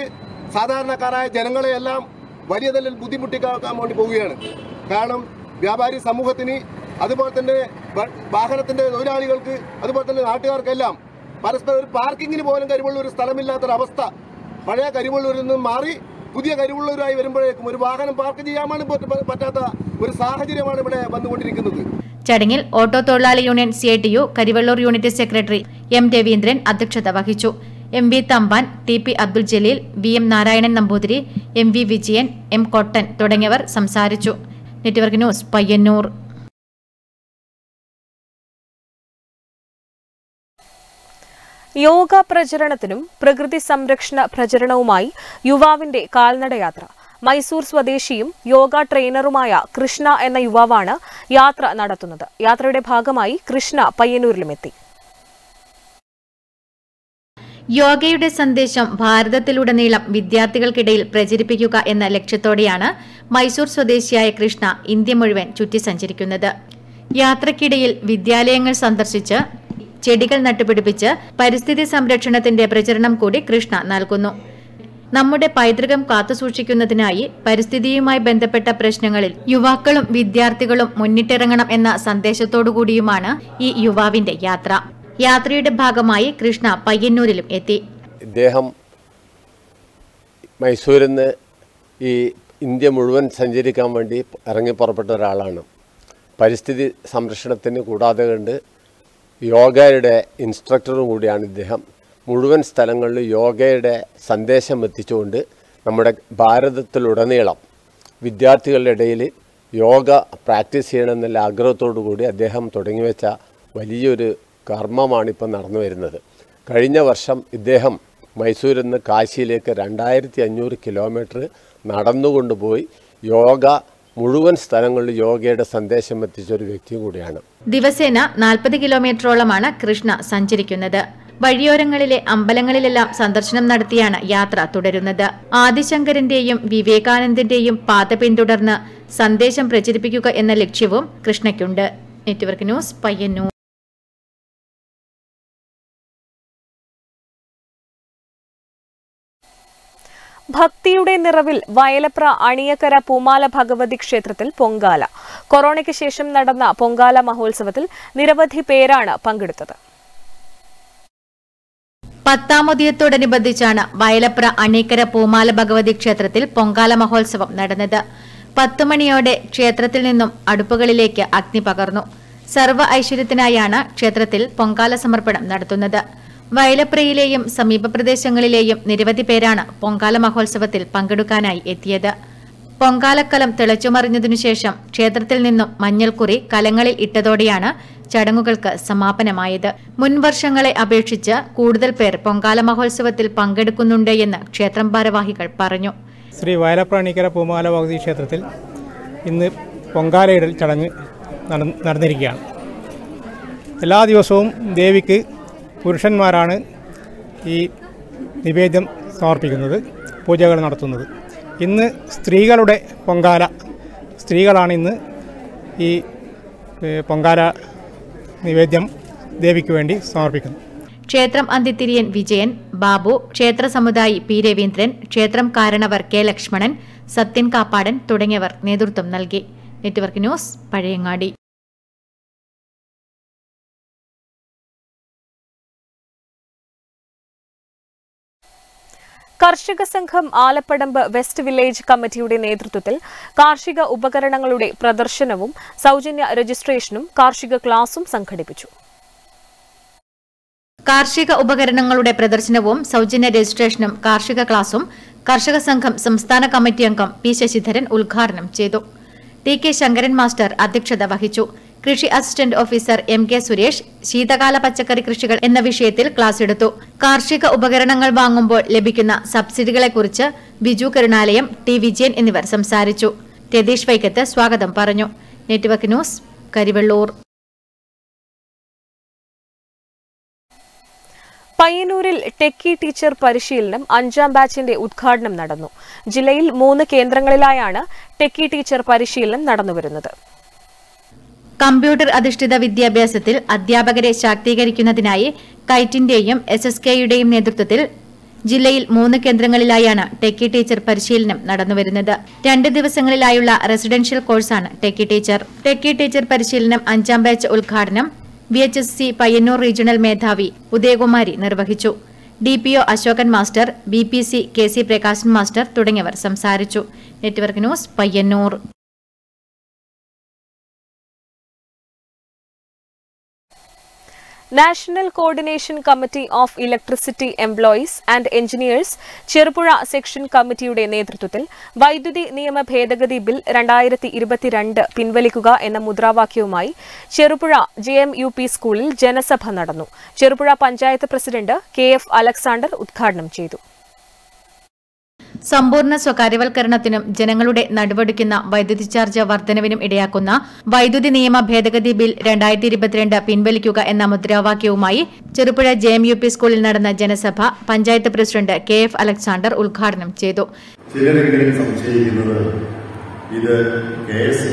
സാധാരണക്കാരായ ജനങ്ങളെയെല്ലാം വലിയ തലയിൽ ബുദ്ധിമുട്ടിക്കാൻ വേണ്ടി പോവുകയാണ്. കാരണം വ്യാപാരി സമൂഹത്തിന് അതുപോലെ തന്നെ വാഹനത്തിന്റെ തൊഴിലാളികൾക്ക് അതുപോലെ തന്നെ നാട്ടുകാർക്കെല്ലാം പരസ്പരം ഒരു പാർക്കിങ്ങിന് പോലും കരിവുള്ള ഒരു സ്ഥലമില്ലാത്തൊരവസ്ഥ. പഴയ കരിവള്ളൂരിൽ നിന്നും മാറി പുതിയ കരിവുള്ളൂരായി വരുമ്പോഴേക്കും ഒരു വാഹനം പാർക്ക് ചെയ്യാൻ പറ്റാത്ത ഒരു സാഹചര്യമാണ് ഇവിടെ വന്നുകൊണ്ടിരിക്കുന്നത്. ചടങ്ങിൽ ഓട്ടോ തൊഴിലാളി union C I T U Karivellur unit secretary M Raveendran അധ്യക്ഷത വഹിച്ചു. M V Thampan T P Abdul Jaleel V M Narayanan Namboothiri M V Vijayan M Kottan തുടങ്ങിയവർ സംസാരിച്ചു. Network news Payyannur. യോഗ പ്രചരണത്തിനും പ്രകൃതി സംരക്ഷണ പ്രചരണവുമായി യുവാവിന്റെ കാൽനടയാത്ര. മൈസൂർ സ്വദേശിയും യോഗ ട്രെയിനറുമായ കൃഷ്ണ എന്ന യുവാവാണ് യാത്ര നടത്തുന്നത്. യാത്രയുടെ ഭാഗമായി കൃഷ്ണ പയ്യന്നൂരിലുമെത്തി. യോഗയുടെ സന്ദേശം ഭാരതത്തിലുടനീളം വിദ്യാർത്ഥികൾക്കിടയിൽ പ്രചരിപ്പിക്കുക എന്ന ലക്ഷ്യത്തോടെയാണ് മൈസൂർ സ്വദേശിയായ കൃഷ്ണ ഇന്ത്യ മുഴുവൻ ചുറ്റി സഞ്ചരിക്കുന്നത് യാത്രക്കിടയിൽ വിദ്യാലയങ്ങൾ സന്ദർശിച്ച് ചെടികൾ നട്ടുപിടിപ്പിച്ച് പരിസ്ഥിതി സംരക്ഷണത്തിന്റെ പ്രചരണം കൂടി കൃഷ്ണ നൽകുന്നു. നമ്മുടെ പൈതൃകം കാത്തുസൂക്ഷിക്കുന്നതിനായി പരിസ്ഥിതിയുമായി ബന്ധപ്പെട്ട പ്രശ്നങ്ങളിൽ യുവാക്കളും വിദ്യാർത്ഥികളും മുന്നിട്ടിറങ്ങണം എന്ന സന്ദേശത്തോടുകൂടിയുമാണ് ഈ യുവാവിന്റെ യാത്ര. യാത്രയുടെ ഭാഗമായി കൃഷ്ണ പയ്യന്നൂരിലും എത്തി. ഇദ്ദേഹം മൈസൂരിൽ നിന്ന് ഈ ഇന്ത്യ മുഴുവൻ സഞ്ചരിക്കാൻ വേണ്ടി ഇറങ്ങി പുറപ്പെട്ട ഒരാളാണ്. പരിസ്ഥിതി സംരക്ഷണത്തിന് കൂടാതെ കണ്ട് യോഗയുടെ ഇൻസ്ട്രക്ടറും കൂടിയാണ് ഇദ്ദേഹം. മുഴുവൻ സ്ഥലങ്ങളിലും യോഗയുടെ സന്ദേശം എത്തിച്ചുകൊണ്ട് നമ്മുടെ ഭാരതത്തിലുടനീളം വിദ്യാർത്ഥികളുടെ ഇടയിൽ യോഗ പ്രാക്ടീസ് ചെയ്യണമെന്നുള്ള ആഗ്രഹത്തോടു കൂടി അദ്ദേഹം തുടങ്ങിവെച്ച വലിയൊരു കർമ്മമാണിപ്പോൾ നടന്നു വരുന്നത്. കഴിഞ്ഞ വർഷം ഇദ്ദേഹം മൈസൂരിൽ നിന്ന് കാശിയിലേക്ക് രണ്ടായിരത്തി അഞ്ഞൂറ് കിലോമീറ്റർ നടന്നുകൊണ്ടുപോയി. യോഗ മുഴുവൻ സ്ഥലങ്ങളിൽ യോഗയുടെ സന്ദേശം എത്തിച്ച ഒരു വ്യക്തി കൂടിയാണ്. ദിവസേന നാൽപ്പത് കിലോമീറ്ററോളമാണ് കൃഷ്ണ സഞ്ചരിക്കുന്നത്. വഴിയോരങ്ങളിലെ അമ്പലങ്ങളിലെല്ലാം സന്ദർശനം നടത്തിയാണ് യാത്ര തുടരുന്നത്. ആദിശങ്കരന്റെയും വിവേകാനന്ദന്റെയും പാത പിന്തുടർന്ന് സന്ദേശം പ്രചരിപ്പിക്കുക എന്ന ലക്ഷ്യവും കൃഷ്ണയ്ക്കുണ്ട്. Network news Payyanur. ഭക്തിയുടെ നിറവിൽ വയലപ്ര അണിയക്കര പൂമാല ഭഗവതി ക്ഷേത്രത്തിൽ പൊങ്കാല. കൊറോണയ്ക്ക് ശേഷം നടന്ന പൊങ്കാല മഹോത്സവത്തിൽ നിരവധി പേരാണ് പങ്കെടുത്തത്. പത്താമതിയത്തോടനുബന്ധിച്ചാണ് വയലപ്ര അണീക്കര പൂമാല ഭഗവതി ക്ഷേത്രത്തിൽ പൊങ്കാല മഹോത്സവം നടന്നത്. പത്തുമണിയോടെ ക്ഷേത്രത്തിൽ നിന്നും അടുപ്പുകളിലേക്ക് അഗ്നി പകർന്നു. സർവ ഐശ്വര്യത്തിനായാണ് ക്ഷേത്രത്തിൽ പൊങ്കാല സമർപ്പണം നടത്തുന്നത്. വയലപ്രയിലെയും സമീപ പ്രദേശങ്ങളിലെയും നിരവധി പേരാണ് പൊങ്കാല മഹോത്സവത്തിൽ പങ്കെടുക്കാനായി എത്തിയത്. പൊങ്കാലക്കലം തിളച്ചുമറിഞ്ഞതിനുശേഷം ക്ഷേത്രത്തിൽ നിന്നും മഞ്ഞൾക്കുറി കലങ്ങളിൽ ഇട്ടതോടെയാണ് ചടങ്ങുകൾക്ക് സമാപനമായത്. മുൻവർഷങ്ങളെ അപേക്ഷിച്ച് കൂടുതൽ പേർ പൊങ്കാല മഹോത്സവത്തിൽ പങ്കെടുക്കുന്നുണ്ട് എന്ന് ക്ഷേത്രം ഭാരവാഹികൾ പറഞ്ഞു. ശ്രീ വയലപ്രാണിക്കര പൂമാല ഭഗവതി ക്ഷേത്രത്തിൽ ഇന്ന് പൊങ്കാലയിടൽ ചടങ്ങ് നടന്നിരിക്കുകയാണ്. എല്ലാ ദിവസവും ദേവിക്ക് പുരുഷന്മാരാണ് ഈ നിവേദ്യം സമർപ്പിക്കുന്നത് പൂജകൾ നടത്തുന്നത്. ഇന്ന് സ്ത്രീകളുടെ പൊങ്കാല സ്ത്രീകളാണ് ഇന്ന് ഈ പൊങ്കാല നിവേദ്യം ദേവിക്ക് വേണ്ടി സമർപ്പിക്കുന്നു ക്ഷേത്രം അന്തിത്തിരിയൻ വിജയൻ ബാബു ക്ഷേത്ര സമുദായി പി രവീന്ദ്രൻ ക്ഷേത്രം കാരണവർ കെ ലക്ഷ്മണൻ സത്യൻ കാപ്പാടൻ തുടങ്ങിയവർ നേതൃത്വം നൽകി. Network news Pazhayangadi. കർഷക സംഘം ആലപ്പടമ്പ് വെസ്റ്റ് വില്ലേജ് കമ്മിറ്റിയുടെ നേതൃത്വത്തിൽ കാർഷിക ഉപകരണങ്ങളുടെ പ്രദർശനവും സൗജന്യ രജിസ്ട്രേഷനും കാർഷിക ക്ലാസും സംഘടിപ്പിച്ചു. കാർഷിക ഉപകരണങ്ങളുടെ പ്രദർശനവും സൗജന്യ രജിസ്ട്രേഷനും കാർഷിക ക്ലാസും കർഷക സംഘം സംസ്ഥാന കമ്മിറ്റി അംഗം പി ശശിധരൻ ഉദ്ഘാടനം ചെയ്തു. ടി കെ ശങ്കരൻ മാസ്റ്റർ അധ്യക്ഷത വഹിച്ചു. കൃഷി assistant officer M K Suresh ശീതകാല പച്ചക്കറി കൃഷികൾ എന്ന വിഷയത്തിൽ ക്ലാസ് എടുത്തു. കാർഷിക ഉപകരണങ്ങൾ വാങ്ങുമ്പോൾ ലഭിക്കുന്ന സബ്സിഡികളെക്കുറിച്ച് ബിജു കരുണാലയം ടി വിജയൻ എന്നിവർ സംസാരിച്ചു. രതീഷ് വൈക്കത്ത് സ്വാഗതം പറഞ്ഞു. Network news Karivellur. പയ്യന്നൂരിൽ ടെക്കി ടീച്ചർ പരിശീലനം അഞ്ചാം ബാച്ചിന്റെ ഉദ്ഘാടനം നടന്നു. ജില്ലയിൽ മൂന്ന് കേന്ദ്രങ്ങളിലായാണ് ടെക്കി ടീച്ചർ പരിശീലനം നടന്നുവരുന്നത്. കമ്പ്യൂട്ടർ അധിഷ്ഠിത വിദ്യാഭ്യാസത്തിൽ അധ്യാപകരെ ശാക്തീകരിക്കുന്നതിനായി കൈറ്റിന്റെയും എസ് എസ് കെയുടെയും നേതൃത്വത്തിൽ ജില്ലയിൽ മൂന്ന് കേന്ദ്രങ്ങളിലായാണ് ടെക്കി ടീച്ചർ പരിശീലനം നടന്നുവരുന്നത്. രണ്ട് ദിവസങ്ങളിലായുള്ള റെസിഡൻഷ്യൽ കോഴ്സാണ് ടെക്കി ടീച്ചർ. ടെക്കി ടീച്ചർ പരിശീലനം അഞ്ചാം ബാച്ച് ഉദ്ഘാടനം V H S C Payyanur regional മേധാവി ഉദയകുമാരി നിർവഹിച്ചു. D P O Asokan master B P C K C Prakashan master തുടങ്ങിയവർ സംസാരിച്ചു. Network news Payyanur. National coordination committee of electricity employees and engineers Cherupuzha section കമ്മിറ്റിയുടെ നേതൃത്വത്തിൽ വൈദ്യുതി നിയമ ഭേദഗതി bill രണ്ടായിരത്തി ഇരുപത്തിരണ്ട് പിൻവലിക്കുക എന്ന മുദ്രാവാക്യവുമായി Cherupuzha J M U P സ്കൂളിൽ ജനസഭ നടന്നു. Cherupuzha panchayat president K F Alexander ഉദ്ഘാടനം ചെയ്തു. സമ്പൂർണ സ്വകാര്യവൽക്കരണത്തിനും ജനങ്ങളുടെ നടുവടിക്കുന്ന വൈദ്യുതി ചാർജ് വർധനവിനും ഇടയാക്കുന്ന വൈദ്യുതി നിയമ ഭേദഗതി ബിൽ രണ്ടായിരത്തി ഇരുപത്തിരണ്ട് പിൻവലിക്കുക എന്ന മുദ്രാവാക്യവുമായി Cherupuzha J M U P സ്കൂളിൽ നടന്ന ജനസഭ panchayat president K F Alexander ഉദ്ഘാടനം ചെയ്തു. ഇത് കെ എസ്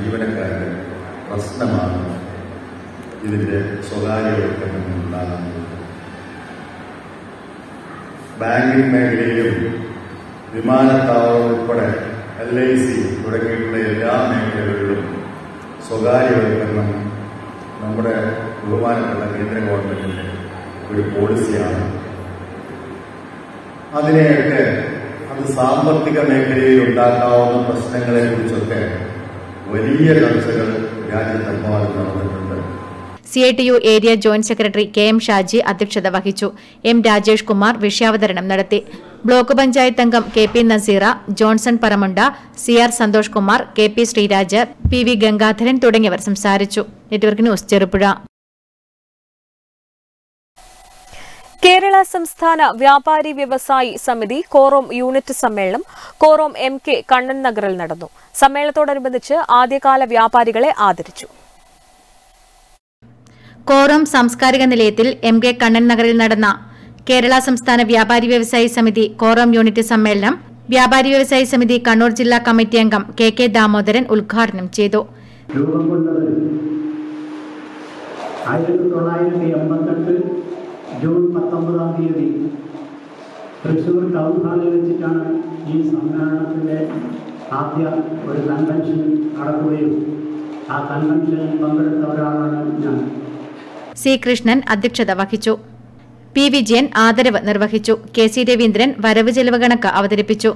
ജീവനക്കാരുടെ പ്രശ്നമാണ്. ഇതിന്റെ സ്വകാര്യവൽക്കരണം ഉണ്ടാകുന്നത്. ബാങ്കിംഗ് മേഖലയിലും വിമാനത്താവളം ഉൾപ്പെടെ എൽ ഐ സി തുടങ്ങിയിട്ടുള്ള എല്ലാ മേഖലകളിലും സ്വകാര്യവൽക്കരണം നമ്മുടെ ബഹുമാനപ്പെട്ട കേന്ദ്ര ഗവൺമെന്റിന്റെ ഒരു പോളിസിയാണ്. അതിനെയൊക്കെ അത് സാമ്പത്തിക മേഖലയിൽ ഉണ്ടാക്കാവുന്ന പ്രശ്നങ്ങളെ കുറിച്ചൊക്കെ വലിയ ചർച്ചകൾ രാജ്യത്തെമ്പാടും നടന്നിട്ടുണ്ട്. C I T U area joint secretary K M Shaji അധ്യക്ഷത വഹിച്ചു. എം രാജേഷ് കുമാർ വിഷയാവതരണം നടത്തി. ബ്ലോക്ക് പഞ്ചായത്ത് അംഗം K P Naseera Johnson Paramunda C R Santhosh Kumar K P Sreeraj P V Gangadharan തുടങ്ങിയവർ സംസാരിച്ചു. നെറ്റ്വർക്ക് ന്യൂസ് കേരള സംസ്ഥാന വ്യാപാരി വ്യവസായി സമിതി കോറോം യൂണിറ്റ് സമ്മേളനം കോറോം എം കെ കണ്ണൻ നഗറിൽ നടന്നു. സമ്മേളനത്തോടനുബന്ധിച്ച് ആദ്യകാല വ്യാപാരികളെ ആദരിച്ചു. കോറം സാംസ്കാരിക നിലയത്തിൽ എം കെ കണ്ണൻ നഗറിൽ നടന്ന കേരള സംസ്ഥാന വ്യാപാരി വ്യവസായി സമിതി കോറം യൂണിറ്റ് സമ്മേളനം വ്യാപാരി വ്യവസായി സമിതി കണ്ണൂർ ജില്ലാ കമ്മിറ്റി അംഗം കെ കെ ദാമോദരൻ ഉദ്ഘാടനം ചെയ്തു. ജൂൺ പത്തൊമ്പതാം തീയതി തൃശ്ശൂർ ടൗൺ ഹാളിൽ വെച്ചിട്ടാണ് ഈ സമ്മേളനത്തിന്റെ ആദ്യ ഒരു കൺവെൻഷൻ നടക്കുകയും ആ കൺവെൻഷനിൽ പങ്കെടുത്ത ഒരാളാണ് ഞാൻ. സി കൃഷ്ണൻ അധ്യക്ഷത വഹിച്ചു. പി വിജയൻ ആദരവ് നിർവഹിച്ചു. കെ സി രവീന്ദ്രൻ വരവ് ചെലവ് കണക്ക് അവതരിപ്പിച്ചു.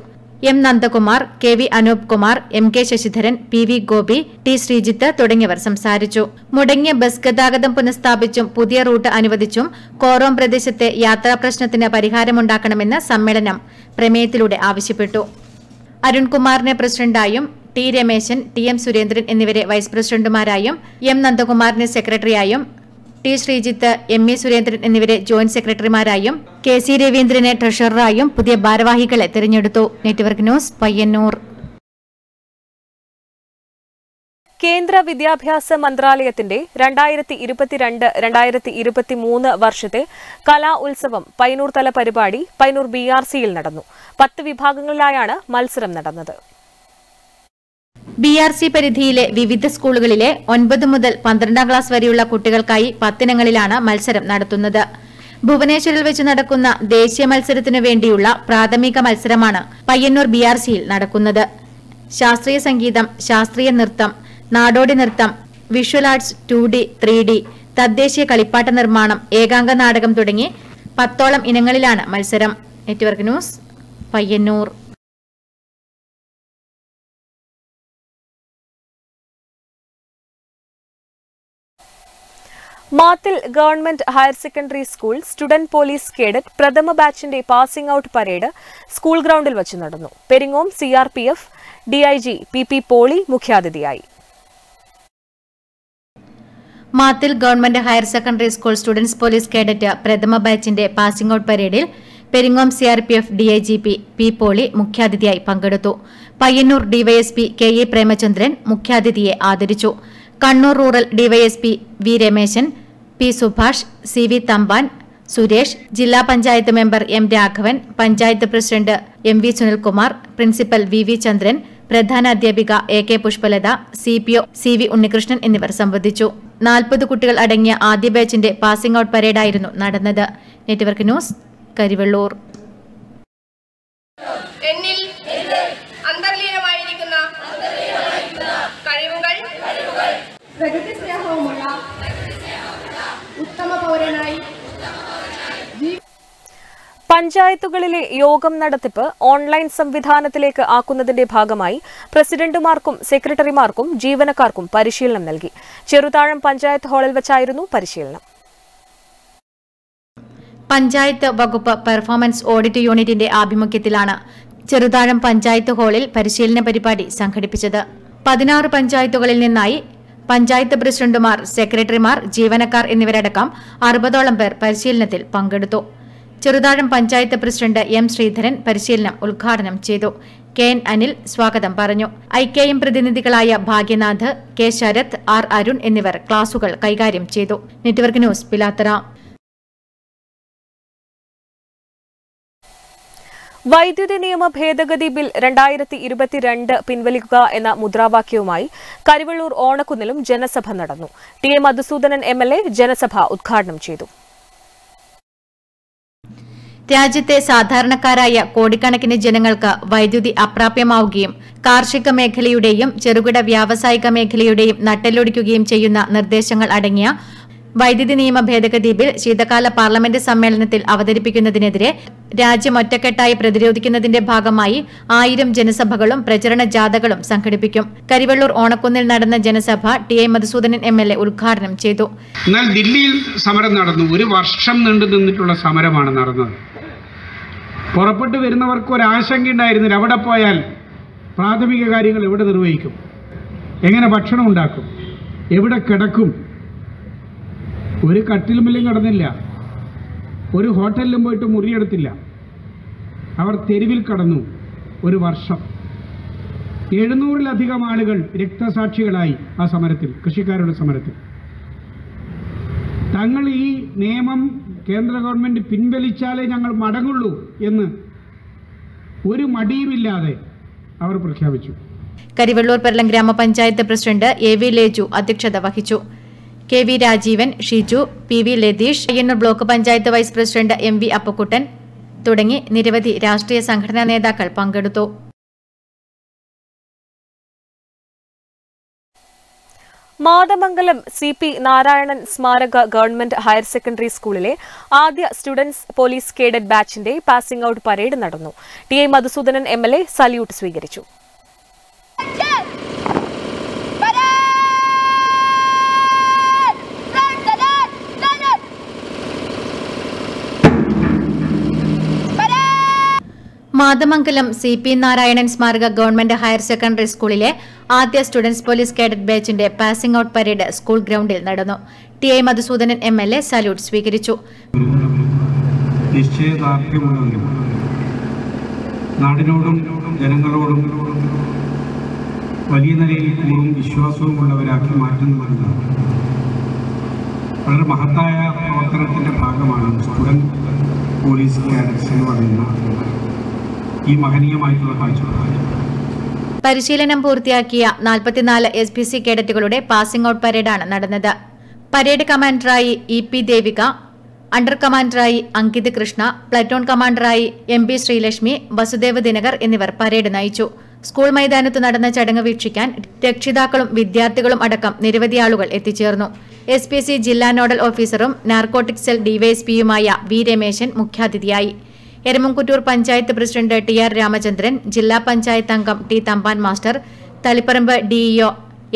M Nandakumar K V Anoop Kumar M K Sasidharan P V Gopi T Sreejith തുടങ്ങിയവർ സംസാരിച്ചു. മുടങ്ങിയ ബസ് ഗതാഗതം പുനഃസ്ഥാപിച്ചും പുതിയ റൂട്ട് അനുവദിച്ചും കോറോം പ്രദേശത്തെ യാത്രാ പ്രശ്നത്തിന് പരിഹാരമുണ്ടാക്കണമെന്ന് സമ്മേളനം പ്രമേയത്തിലൂടെ ആവശ്യപ്പെട്ടു. അരുൺകുമാറിനെ പ്രസിഡന്റായും T Rameshan T M Surendran എന്നിവരെ വൈസ് പ്രസിഡന്റുമാരായും എം നന്ദകുമാറിനെ സെക്രട്ടറിയായും T Sreejith M A Surendran എന്നിവരെ ജോയിന്റ് സെക്രട്ടറിമാരായും കെ സി രവീന്ദ്രനെ ട്രഷററായും പുതിയ ഭാരവാഹികളെ തെരഞ്ഞെടുത്തു. Network news Payyanur. കേന്ദ്ര വിദ്യാഭ്യാസ മന്ത്രാലയത്തിന്റെ രണ്ടായിരത്തി ഇരുപത്തിരണ്ട് രണ്ടായിരത്തി ഇരുപത്തിമൂന്ന് വർഷത്തെ കലാ ഉത്സവം പൈനൂർ തല പരിപാടി പൈനൂർ ബി ആർ സിയിൽ നടന്നു. പത്ത് വിഭാഗങ്ങളിലായാണ് മത്സരം നടന്നത്. ബി ആർ സി പരിധിയിലെ വിവിധ സ്കൂളുകളിലെ ഒൻപത് മുതൽ പന്ത്രണ്ടാം ക്ലാസ് വരെയുള്ള കുട്ടികൾക്കായി പത്തിനങ്ങളിലാണ് മത്സരം നടത്തുന്നത്. ഭുവനേശ്വരിൽ വെച്ച് നടക്കുന്ന ദേശീയ മത്സരത്തിനു വേണ്ടിയുള്ള പ്രാഥമിക മത്സരമാണ് പയ്യന്നൂർ ബി ആർ സിയിൽ നടക്കുന്നത്. ശാസ്ത്രീയ സംഗീതം ശാസ്ത്രീയ നൃത്തം നാടോടി നൃത്തം visual arts two D three D തദ്ദേശീയ കളിപ്പാട്ട നിർമ്മാണം ഏകാംഗ നാടകം തുടങ്ങി പത്തോളം ഇനങ്ങളിലാണ് മത്സരം. Network news Payyanur. Mathil government higher secondary school student police cadet പ്രഥമ ബാച്ചിന്റെ പാസിംഗ് ഔട്ട് പരേഡ് സ്കൂൾ ഗ്രൗണ്ടിൽ വച്ച് നടന്നു. Peringome C R P F DIG P P Poly മുഖ്യാതിഥിയായി. Mathil government higher secondary school students police cadet പ്രഥമ ബാച്ചിന്റെ passing out പരേഡിൽ Peringome C R P F DIG P P Poly മുഖ്യാതിഥിയായി പങ്കെടുത്തു. Payyanur DYSP K A Premachandran മുഖ്യാതിഥിയെ ആദരിച്ചു. Kannur rural DYSP V Rameshan P Subhash C V Thampan Suresh ജില്ലാ panchayat member M Raghavan panchayat president M V Sunilkumar principal V V Chandran പ്രധാന അധ്യാപിക A K Pushpalatha C P O C V Unnikrishnan എന്നിവർ സംബന്ധിച്ചു. നാൽപ്പത് കുട്ടികൾ അടങ്ങിയ ആദ്യ ബാച്ചിന്റെ പാസിംഗ് ഔട്ട് പരേഡായിരുന്നു നടന്നത്. Network news Karivellur. പഞ്ചായത്തുകളിലെ യോഗം നടത്തിപ്പ് ഓൺലൈൻ സംവിധാനത്തിലേക്ക് ആക്കുന്നതിന്റെ ഭാഗമായി പ്രസിഡന്റുമാർക്കും സെക്രട്ടറിമാർക്കും ജീവനക്കാർക്കും പരിശീലനം നൽകി. ചെറുതാഴം പഞ്ചായത്ത് ഹാളിൽ വെച്ചായിരുന്നു പരിശീലനം. പഞ്ചായത്ത് വകുപ്പ് പെർഫോമൻസ് ഓഡിറ്റ് യൂണിറ്റിന്റെ ആഭിമുഖ്യത്തിലാണ് ചെറുതാഴം പഞ്ചായത്ത് ഹാളിൽ പരിശീലന പരിപാടി സംഘടിപ്പിച്ചത്. പതിനാറ് പഞ്ചായത്തുകളിൽ നിന്നായി പഞ്ചായത്ത് പ്രസിഡന്റുമാർ സെക്രട്ടറിമാർ ജീവനക്കാർ എന്നിവരടക്കം അറുപതോളം പേർ പരിശീലനത്തിൽ പങ്കെടുത്തു. ചെറുതാഴം പഞ്ചായത്ത് പ്രസിഡന്റ് എം ശ്രീധരൻ പരിശീലനം ഉദ്ഘാടനം ചെയ്തു. കെ എൻ അനിൽ സ്വാഗതം പറഞ്ഞു. ഐകെഎം പ്രതിനിധികളായ ഭാഗ്യനാഥ് കെ ശരത് ആർ അരുൺ എന്നിവർ ക്ലാസുകൾ കൈകാര്യം ചെയ്തു. Network news Pilathara. വൈദ്യുതി നിയമ ഭേദഗതി ബിൽ രണ്ടായിരത്തി ഇരുപത്തിരണ്ട് പിൻവലിക്കുക എന്ന മുദ്രാവാക്യവുമായി കരുവള്ളൂർ ഓണക്കുന്നിലും ജനസഭ നടന്നു. T A Madhusoodanan M L A ജനസഭ ഉദ്ഘാടനം ചെയ്തു. രാജ്യത്തെ സാധാരണക്കാരായ കോടിക്കണക്കിന് ജനങ്ങൾക്ക് വൈദ്യുതി അപ്രാപ്യമാവുകയും കാർഷിക മേഖലയുടെയും ചെറുകിട വ്യാവസായിക മേഖലയുടെയും നട്ടെല്ലൊടിക്കുകയും ചെയ്യുന്ന നിർദ്ദേശങ്ങൾ അടങ്ങിയ വൈദ്യുതി നിയമ ഭേദഗതി ബിൽ ശീതകാല പാർലമെന്റ് സമ്മേളനത്തിൽ അവതരിപ്പിക്കുന്നതിനെതിരെ രാജ്യം ഒറ്റക്കെട്ടായി പ്രതിരോധിക്കുന്നതിന്റെ ഭാഗമായി ആയിരം ജനസഭകളും പ്രചരണ ജാഥകളും സംഘടിപ്പിക്കും. കരിവള്ളൂർ ഓണക്കുന്നിൽ നടന്ന ജനസഭ T I Madhusoodanan M L A ഉദ്ഘാടനം ചെയ്തു. എന്നാൽ ദില്ലിയിൽ സമരം നടന്നു. ഒരു വർഷം നീണ്ടു നിന്നിട്ടുള്ള സമരമാണ് നടന്നത്. പുറപ്പെട്ടു വരുന്നവർക്ക് ഒരാശങ്ക ഉണ്ടായിരുന്നില്ല. അവിടെ പോയാൽ പ്രാഥമിക കാര്യങ്ങൾ എവിടെ നിർവഹിക്കും? എങ്ങനെ ഭക്ഷണം ഉണ്ടാക്കും? എവിടെ കിടക്കും? ഒരു കട്ടിലുമില്ലും കിടന്നില്ല. ഒരു ഹോട്ടലിലും പോയിട്ട് മുറിയെടുത്തില്ല അവർ തെരുവിൽ കടന്നു ഒരു വർഷം. എഴുന്നൂറിലധികം ആളുകൾ രക്തസാക്ഷികളായി ആ സമരത്തിൽ കൃഷിക്കാരുടെ സമരത്തിൽ. തങ്ങൾ ഈ നിയമം കേന്ദ്ര ഗവൺമെന്റ് പിൻവലിച്ചാലേ ഞങ്ങൾ മടങ്ങുള്ളൂ എന്ന് ഒരു മടിയുമില്ലാതെ അവർ പ്രഖ്യാപിച്ചു. കരിവള്ളൂർ പെരളം ഗ്രാമപഞ്ചായത്ത് പ്രസിഡന്റ് എ വി ലേജു അധ്യക്ഷത വഹിച്ചു. K V Rajeevan Shiju P V Latheesh Ayyannur block panchayat vice president M V Appakkuttan തുടങ്ങി നിരവധി രാഷ്ട്രീയ സംഘടനാ നേതാക്കൾ പങ്കെടുത്തു. മാതമംഗലം സി പി നാരായണൻ സ്മാരക ഗവൺമെന്റ് ഹയർ സെക്കൻഡറി സ്കൂളിലെ ആദ്യ സ്റ്റുഡൻസ് പോലീസ് കേഡറ്റ് ബാച്ചിന്റെ പാസിംഗ് ഔട്ട് പരേഡ് നടന്നു. T I Madhusoodanan M L A salute സ്വീകരിച്ചു. മാതമംഗലം സി പി നാരായണൻ സ്മാരക ഗവൺമെന്റ് ഹയർ സെക്കൻഡറി സ്കൂളിലെ ആദ്യ സ്റ്റുഡൻസ് പോലീസ് കേഡറ്റ് ബാച്ചിന്റെ പാസിംഗ് ഔട്ട് പരേഡ് സ്കൂൾ ഗ്രൗണ്ടിൽ നടന്നു. T I Madhusoodanan M L A salute സ്വീകരിച്ചു. നാടിനോടും ജനങ്ങളോടും വലിയ നിലയിൽ കൂറും വിശ്വാസവും ഉള്ളവരാക്കി മാറ്റുന്നവരുന്ന വളരെ മഹത്തായ പ്രവർത്തനത്തിന്റെ ഭാഗമാണ് സ്റ്റുഡന്റ് പോലീസ് കാഡറ്റ്സ് എന്ന് പറയുന്ന ഈ മഹനീയമായിട്ടുള്ള കാഴ്ചപ്പാട് പരിശീലനം പൂർത്തിയാക്കിയ നാൽപ്പത്തിനാല് എസ് പി സി കേഡറ്റുകളുടെ പാസിംഗ് ഔട്ട് പരേഡാണ് നടന്നത്. പരേഡ് കമാൻഡറായി ഇ പി ദേവിക അണ്ടർ കമാൻഡറായി അങ്കിത് കൃഷ്ണ പ്ലറ്റോൺ കമാൻഡറായി എം പി ശ്രീലക്ഷ്മി വസുദേവ് ദിനകർ എന്നിവർ പരേഡ് നയിച്ചു. സ്കൂൾ മൈതാനത്ത് നടന്ന ചടങ്ങ് വീക്ഷിക്കാൻ രക്ഷിതാക്കളും വിദ്യാർത്ഥികളും അടക്കം നിരവധി ആളുകൾ എത്തിച്ചേർന്നു. എസ് ജില്ലാ നോഡൽ ഓഫീസറും നാർക്കോട്ടിക് സെൽ ഡിവൈഎസ്പിയുമായ വി രമേശൻ മുഖ്യാതിഥിയായി. Eramamkuttoor panchayat president T R Ramachandran ജില്ലാ പഞ്ചായത്ത് അംഗം T Thampan master Taliparamba DEO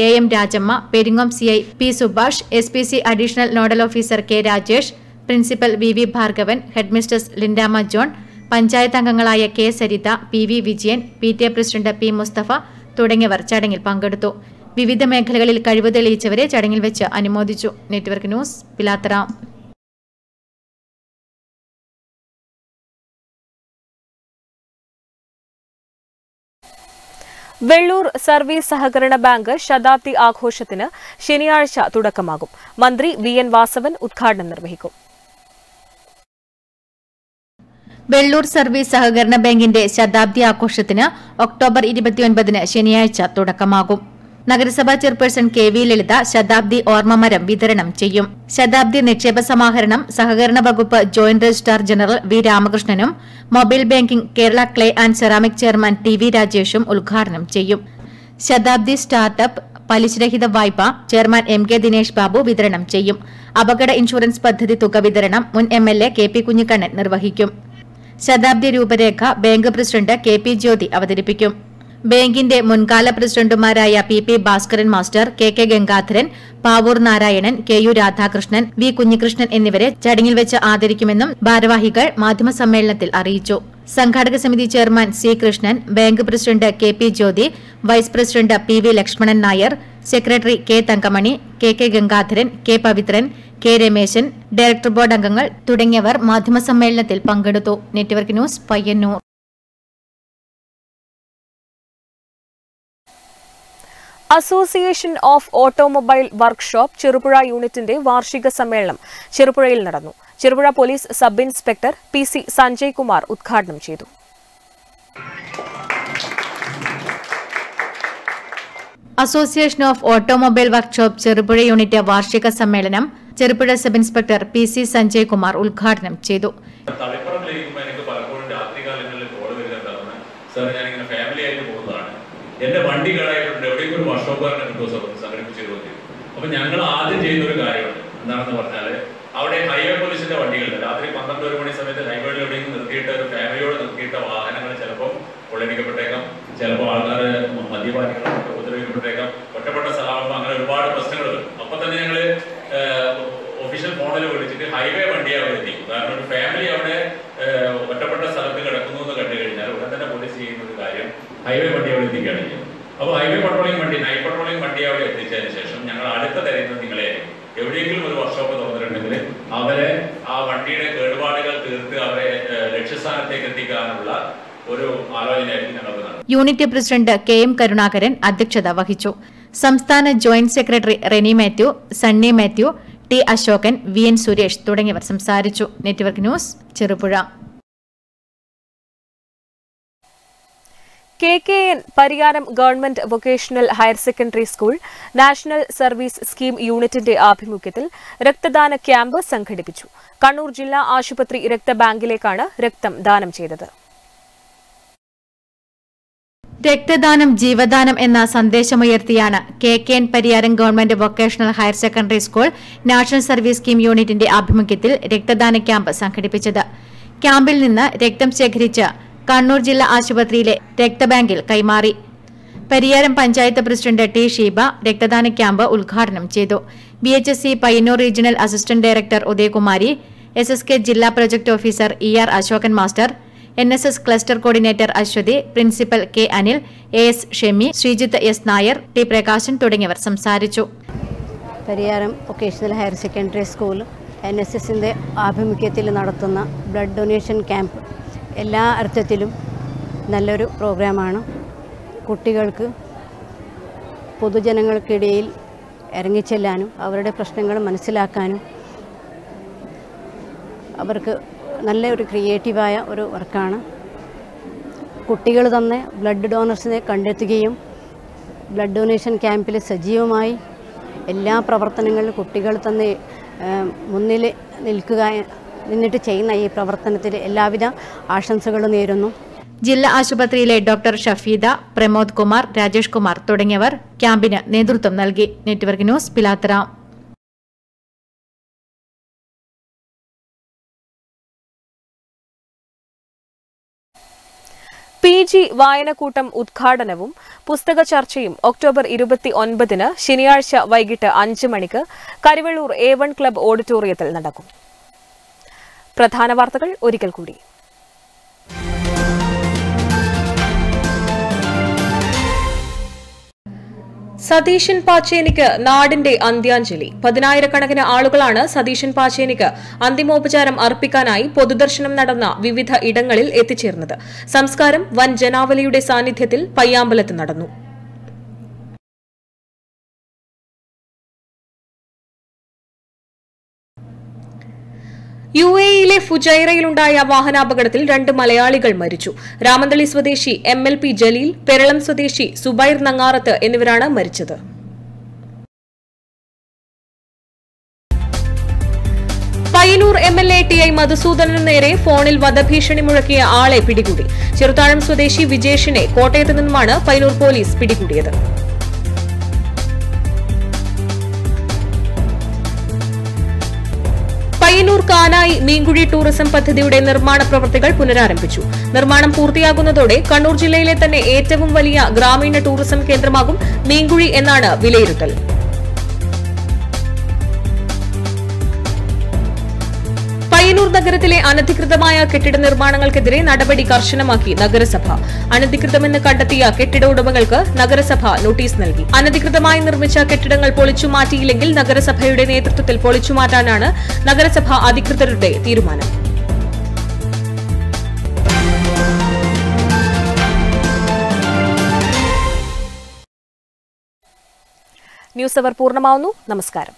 A M Rajamma Peringome C I P Subhash S P C additional nodal officer K Rajesh principal V V Bhargavan headmistress Lindamma John panchayat അംഗങ്ങളായ K Saritha P V Vijayan P T A president P Musthafa തുടങ്ങിയവർ ചടങ്ങിൽ പങ്കെടുത്തു. വിവിധ മേഖലകളിൽ കഴിവ് തെളിയിച്ചവരെ ചടങ്ങിൽ വെച്ച് അനുമോദിച്ചു. Network news Pilathara. Vellur service സഹകരണ ബാങ്ക് ശതാബ്ദി ആഘോഷത്തിന് ശനിയാഴ്ച തുടക്കമാകും. മന്ത്രി വി എൻ വാസവൻ ഉദ്ഘാടനം നിർവഹിക്കും. വെള്ളൂർ സർവീസ് സഹകരണ ബാങ്കിന്റെ ശതാബ്ദി ആഘോഷത്തിന് ഒക്ടോബർ ഇരുപത്തിയൊൻപതിന് ശനിയാഴ്ച തുടക്കമാകും. നഗരസഭാ ചെയർപേഴ്സൺ കെ വി ലളിത ശതാബ്ദി ഓർമ്മമരം വിതരണം ചെയ്യും. ശതാബ്ദി നിക്ഷേപ സമാഹരണം സഹകരണ വകുപ്പ് joint registrar general V രാമകൃഷ്ണനും mobile banking Kerala clay and ceramic chairman T V രാജേഷും ഉദ്ഘാടനം ചെയ്യും. ശതാബ്ദി സ്റ്റാർട്ടപ്പ് പലിശരഹിത വായ്പ chairman M K Dinesh Babu വിതരണം ചെയ്യും. അപകട ഇൻഷുറൻസ് പദ്ധതി തുക വിതരണം മുൻ M L A K P Kunhikannan നിർവഹിക്കും. ശതാബ്ദി രൂപരേഖ bank president K P Jyothi അവതരിപ്പിക്കും. ബാങ്കിന്റെ മുൻകാല പ്രസിഡന്റുമാരായ P P Bhaskaran master K K Gangadharan Pavoor Narayanan K U Radhakrishnan V Kunhikrishnan എന്നിവരെ ചടങ്ങിൽ വെച്ച് ആദരിക്കുമെന്നും ഭാരവാഹികൾ മാധ്യമസമ്മേളനത്തിൽ അറിയിച്ചു. സംഘാടക സമിതി chairman C Krishnan bank president K P Jyothi vice president P V Lakshmanan Nair secretary K Thankamani K K Gangadharan K Pavithran K Rameshan director board അംഗങ്ങൾ തുടങ്ങിയവർ മാധ്യമസമ്മേളനത്തിൽ പങ്കെടുത്തു. Network news Payyanur. Association of automobile workshop Cherupuzha യൂണിറ്റിന്റെ വാർഷിക സമ്മേളനം ചെറുപുഴയിൽ നടന്നു. Cherupuzha police sub inspector P C Sanjay Kumar ഉദ്ഘാടനം ചെയ്തു. Association of automobile workshop Cherupuzha unit വാർഷിക സമ്മേളനം Cherupuzha sub inspector P C Sanjay Kumar ഉദ്ഘാടനം ചെയ്തു. സാർ ഞാനിങ്ങനെ ഫാമിലി ആയിട്ട് പോകുന്നതാണ്. എന്റെ വണ്ടി കേടായിട്ടുണ്ട് എവിടെയും ഒരു വർഷോപ്പുകാരനെ കിട്ടുമോ സാർ സംഘടിപ്പിച്ചു തരുമോ അപ്പൊ ഞങ്ങൾ ആദ്യം ചെയ്യുന്ന ഒരു കാര്യമുണ്ട്. എന്താണെന്ന് പറഞ്ഞാൽ അവിടെ ഹൈവേ പോലീസിന്റെ വണ്ടികളുണ്ട്. രാത്രി പന്ത്രണ്ട് ഒരു മണി സമയത്ത് ഹൈവേയിൽ എവിടെയെങ്കിലും നിർത്തിയിട്ട് ഒരു ഫാമിലിയോട് നിർത്തിയിട്ട വാഹനങ്ങൾ ചിലപ്പോൾ കൊള്ളടിക്കപ്പെട്ടേക്കാം ചിലപ്പോൾ ആൾക്കാർ മദ്യപാനികളൊക്കെ ഉപദ്രവിക്കപ്പെട്ടേക്കാം. ഒറ്റപ്പെട്ട സ്ഥലമാകുമ്പോൾ അങ്ങനെ ഒരുപാട് പ്രശ്നങ്ങൾ വരും. അപ്പൊ തന്നെ ഞങ്ങൾ ഒഫീഷ്യൽ മോഡൽ വിളിച്ചിട്ട് ഹൈവേ വണ്ടി അവിടെ കാരണം ഒരു ഫാമിലി അവിടെ ഒറ്റപ്പെട്ട സ്ഥലത്ത് കിടക്കുന്നു എന്ന് കണ്ടു കഴിഞ്ഞാൽ ഉടൻ തന്നെ പോലീസ് ചെയ്യുന്ന ഒരു കാര്യം ഹൈവേ വണ്ടി അവിടെ എത്തിക്കുകയാണ് ചെയ്യുന്നത്. അപ്പോൾ ഹൈവേ പട്രോളിംഗ് വണ്ടി എത്തിച്ചതിന് ശേഷം ഞങ്ങൾ അടുത്ത തരുന്നത് നിങ്ങളെ എവിടെയെങ്കിലും ഒരു വർക്ക്ഷോപ്പ് തുറന്നിട്ടുണ്ടെങ്കിൽ അവരെ ആ വണ്ടിയുടെ കേടുപാടുകൾ തീർത്ത് അവരെ ലക്ഷ്യസ്ഥാനത്തേക്ക് എത്തിക്കാനുള്ള ഒരു ആലോചനയായിരിക്കും ഞങ്ങൾക്ക് unit president K M Karunakaran അധ്യക്ഷത വഹിച്ചു. സംസ്ഥാന joint secretary Reni Mathew Sunny Mathew T Ashokan V N Suresh തുടങ്ങിയവർ സംസാരിച്ചു. Network news Cherupuzha. K K N Pariyaram government vocational higher secondary school national service scheme യൂണിറ്റിന്റെ ആഭിമുഖ്യത്തിൽ രക്തദാന camp സംഘടിപ്പിച്ചു. കണ്ണൂർ ജില്ലാ ആശുപത്രി രക്തബാങ്കിലേക്കാണ് രക്തം ദാനം ചെയ്തത്. രക്തദാനം ജീവദാനം എന്ന സന്ദേശമുയർത്തിയാണ് K K N Pariyaram government vocational higher secondary school national service scheme യൂണിറ്റിന്റെ ആഭിമുഖ്യത്തിൽ രക്തദാന ക്യാമ്പ് സംഘടിപ്പിച്ചത്. ക്യാമ്പിൽ നിന്ന് രക്തം ശേഖരിച്ച് കണ്ണൂർ ജില്ലാ ആശുപത്രിയിലെ രക്തബാങ്കിൽ കൈമാറി. പരിയാരം പഞ്ചായത്ത് പ്രസിഡന്റ് ടി ഷീബ രക്തദാന ക്യാമ്പ് ഉദ്ഘാടനം ചെയ്തു. B H S C Payyanur regional assistant director Udayakumari S S K ജില്ലാ project officer E R Ashokan master N S S cluster coordinator Aswathi principal K Anil A S Shemi Sreejith S Nair T Prakashan തുടങ്ങിയവർ സംസാരിച്ചു. Pariyaram vocational higher secondary school N S എസിന്റെ ആഭിമുഖ്യത്തിൽ നടത്തുന്ന blood donation camp എല്ലാ അർത്ഥത്തിലും നല്ലൊരു പ്രോഗ്രാമാണ്. കുട്ടികൾക്ക് പൊതുജനങ്ങൾക്കിടയിൽ ഇറങ്ങിച്ചെല്ലാനും അവരുടെ പ്രശ്നങ്ങൾ മനസ്സിലാക്കാനും അവർക്ക് നല്ല ഒരു ക്രിയേറ്റീവായ ഒരു വർക്കാണ്. കുട്ടികൾ തന്നെ ബ്ലഡ് ഡോണേഴ്സിനെ കണ്ടെത്തുകയും ബ്ലഡ് ഡൊണേഷൻ ക്യാമ്പിൽ സജീവമായി എല്ലാ പ്രവർത്തനങ്ങളിലും കുട്ടികൾ തന്നെ മുന്നിൽ നിൽക്കുക നിന്നിട്ട് ചെയ്യുന്ന ഈ പ്രവർത്തനത്തിൽ എല്ലാവിധ ആശംസകളും നേരുന്നു. ജില്ലാ ആശുപത്രിയിലെ ഡോക്ടർ ഷഫീദ പ്രമോദ് കുമാർ രാജേഷ് കുമാർ തുടങ്ങിയവർ ക്യാമ്പിന് നേതൃത്വം നൽകി. Network news Pilathara. P G വായനക്കൂട്ടം ഉദ്ഘാടനവും പുസ്തക ചർച്ചയും ഒക്ടോബർ ഇരുപത്തി ഒൻപതിന് ശനിയാഴ്ച വൈകിട്ട് അഞ്ച് മണിക്ക് കരുവള്ളൂർ എ വൺ ക്ലബ് ഓഡിറ്റോറിയത്തിൽ നടക്കും. പ്രധാന വാർത്തകൾ ഒരിക്കൽ കൂടി. സതീശൻ പാച്ചേനിക്ക് നാടിന്റെ അന്ത്യാഞ്ജലി. പതിനായിരക്കണക്കിന് ആളുകളാണ് സതീശൻ പാച്ചേനിക്ക് അന്തിമോപചാരം അർപ്പിക്കാനായി പൊതുദർശനം നടന്ന വിവിധ ഇടങ്ങളിൽ എത്തിച്ചേർന്നത്. സംസ്കാരം വൻ ജനാവലിയുടെ സാന്നിധ്യത്തിൽ പയ്യാമ്പലത്ത് നടന്നു. യു എയിലെ ഫുജൈറയിലുണ്ടായ വാഹനാപകടത്തിൽ രണ്ട് മലയാളികൾ മരിച്ചു. രാമന്തളി സ്വദേശി M L P Jaleel Peralam സ്വദേശി സുബൈർ നങ്ങാറത്ത് എന്നിവരാണ് മരിച്ചത്. Payyanur M L A T I മധുസൂദനു നേരെ ഫോണിൽ വധഭീഷണി മുഴക്കിയ ആളെ പിടികൂടി. ചെറുതാഴം സ്വദേശി വിജേഷിനെ കോട്ടയത്ത് നിന്നുമാണ് പയ്യന്നൂർ പോലീസ് പിടികൂടിയത്. പയ്യന്നൂർ കാനായി മീൻകുഴി ടൂറിസം പദ്ധതിയുടെ നിർമ്മാണ പ്രവൃത്തികൾ പുനരാരംഭിച്ചു. നിർമ്മാണം പൂർത്തിയാകുന്നതോടെ കണ്ണൂർ ജില്ലയിലെ തന്നെ ഏറ്റവും വലിയ ഗ്രാമീണ ടൂറിസം കേന്ദ്രമാകും മീൻകുഴി എന്നാണ് വിലയിരുത്തൽ. പയ്യന്നൂർ നഗരത്തിലെ അനധികൃതമായ കെട്ടിട നിർമ്മാണങ്ങൾക്കെതിരെ നടപടി കർശനമാക്കി നഗരസഭ. അനധികൃതമെന്ന് കണ്ടെത്തിയ കെട്ടിട ഉടമകൾക്ക് നഗരസഭ നോട്ടീസ് നൽകി. അനധികൃതമായി നിർമ്മിച്ച കെട്ടിടങ്ങൾ പൊളിച്ചുമാറ്റിയില്ലെങ്കിൽ നഗരസഭയുടെ നേതൃത്വത്തിൽ പൊളിച്ചുമാറ്റാനാണ് നഗരസഭ അധികൃതരുടെ തീരുമാനം. ന്യൂസ് അവർ പൂർണമാവുന്നു. നമസ്കാരം.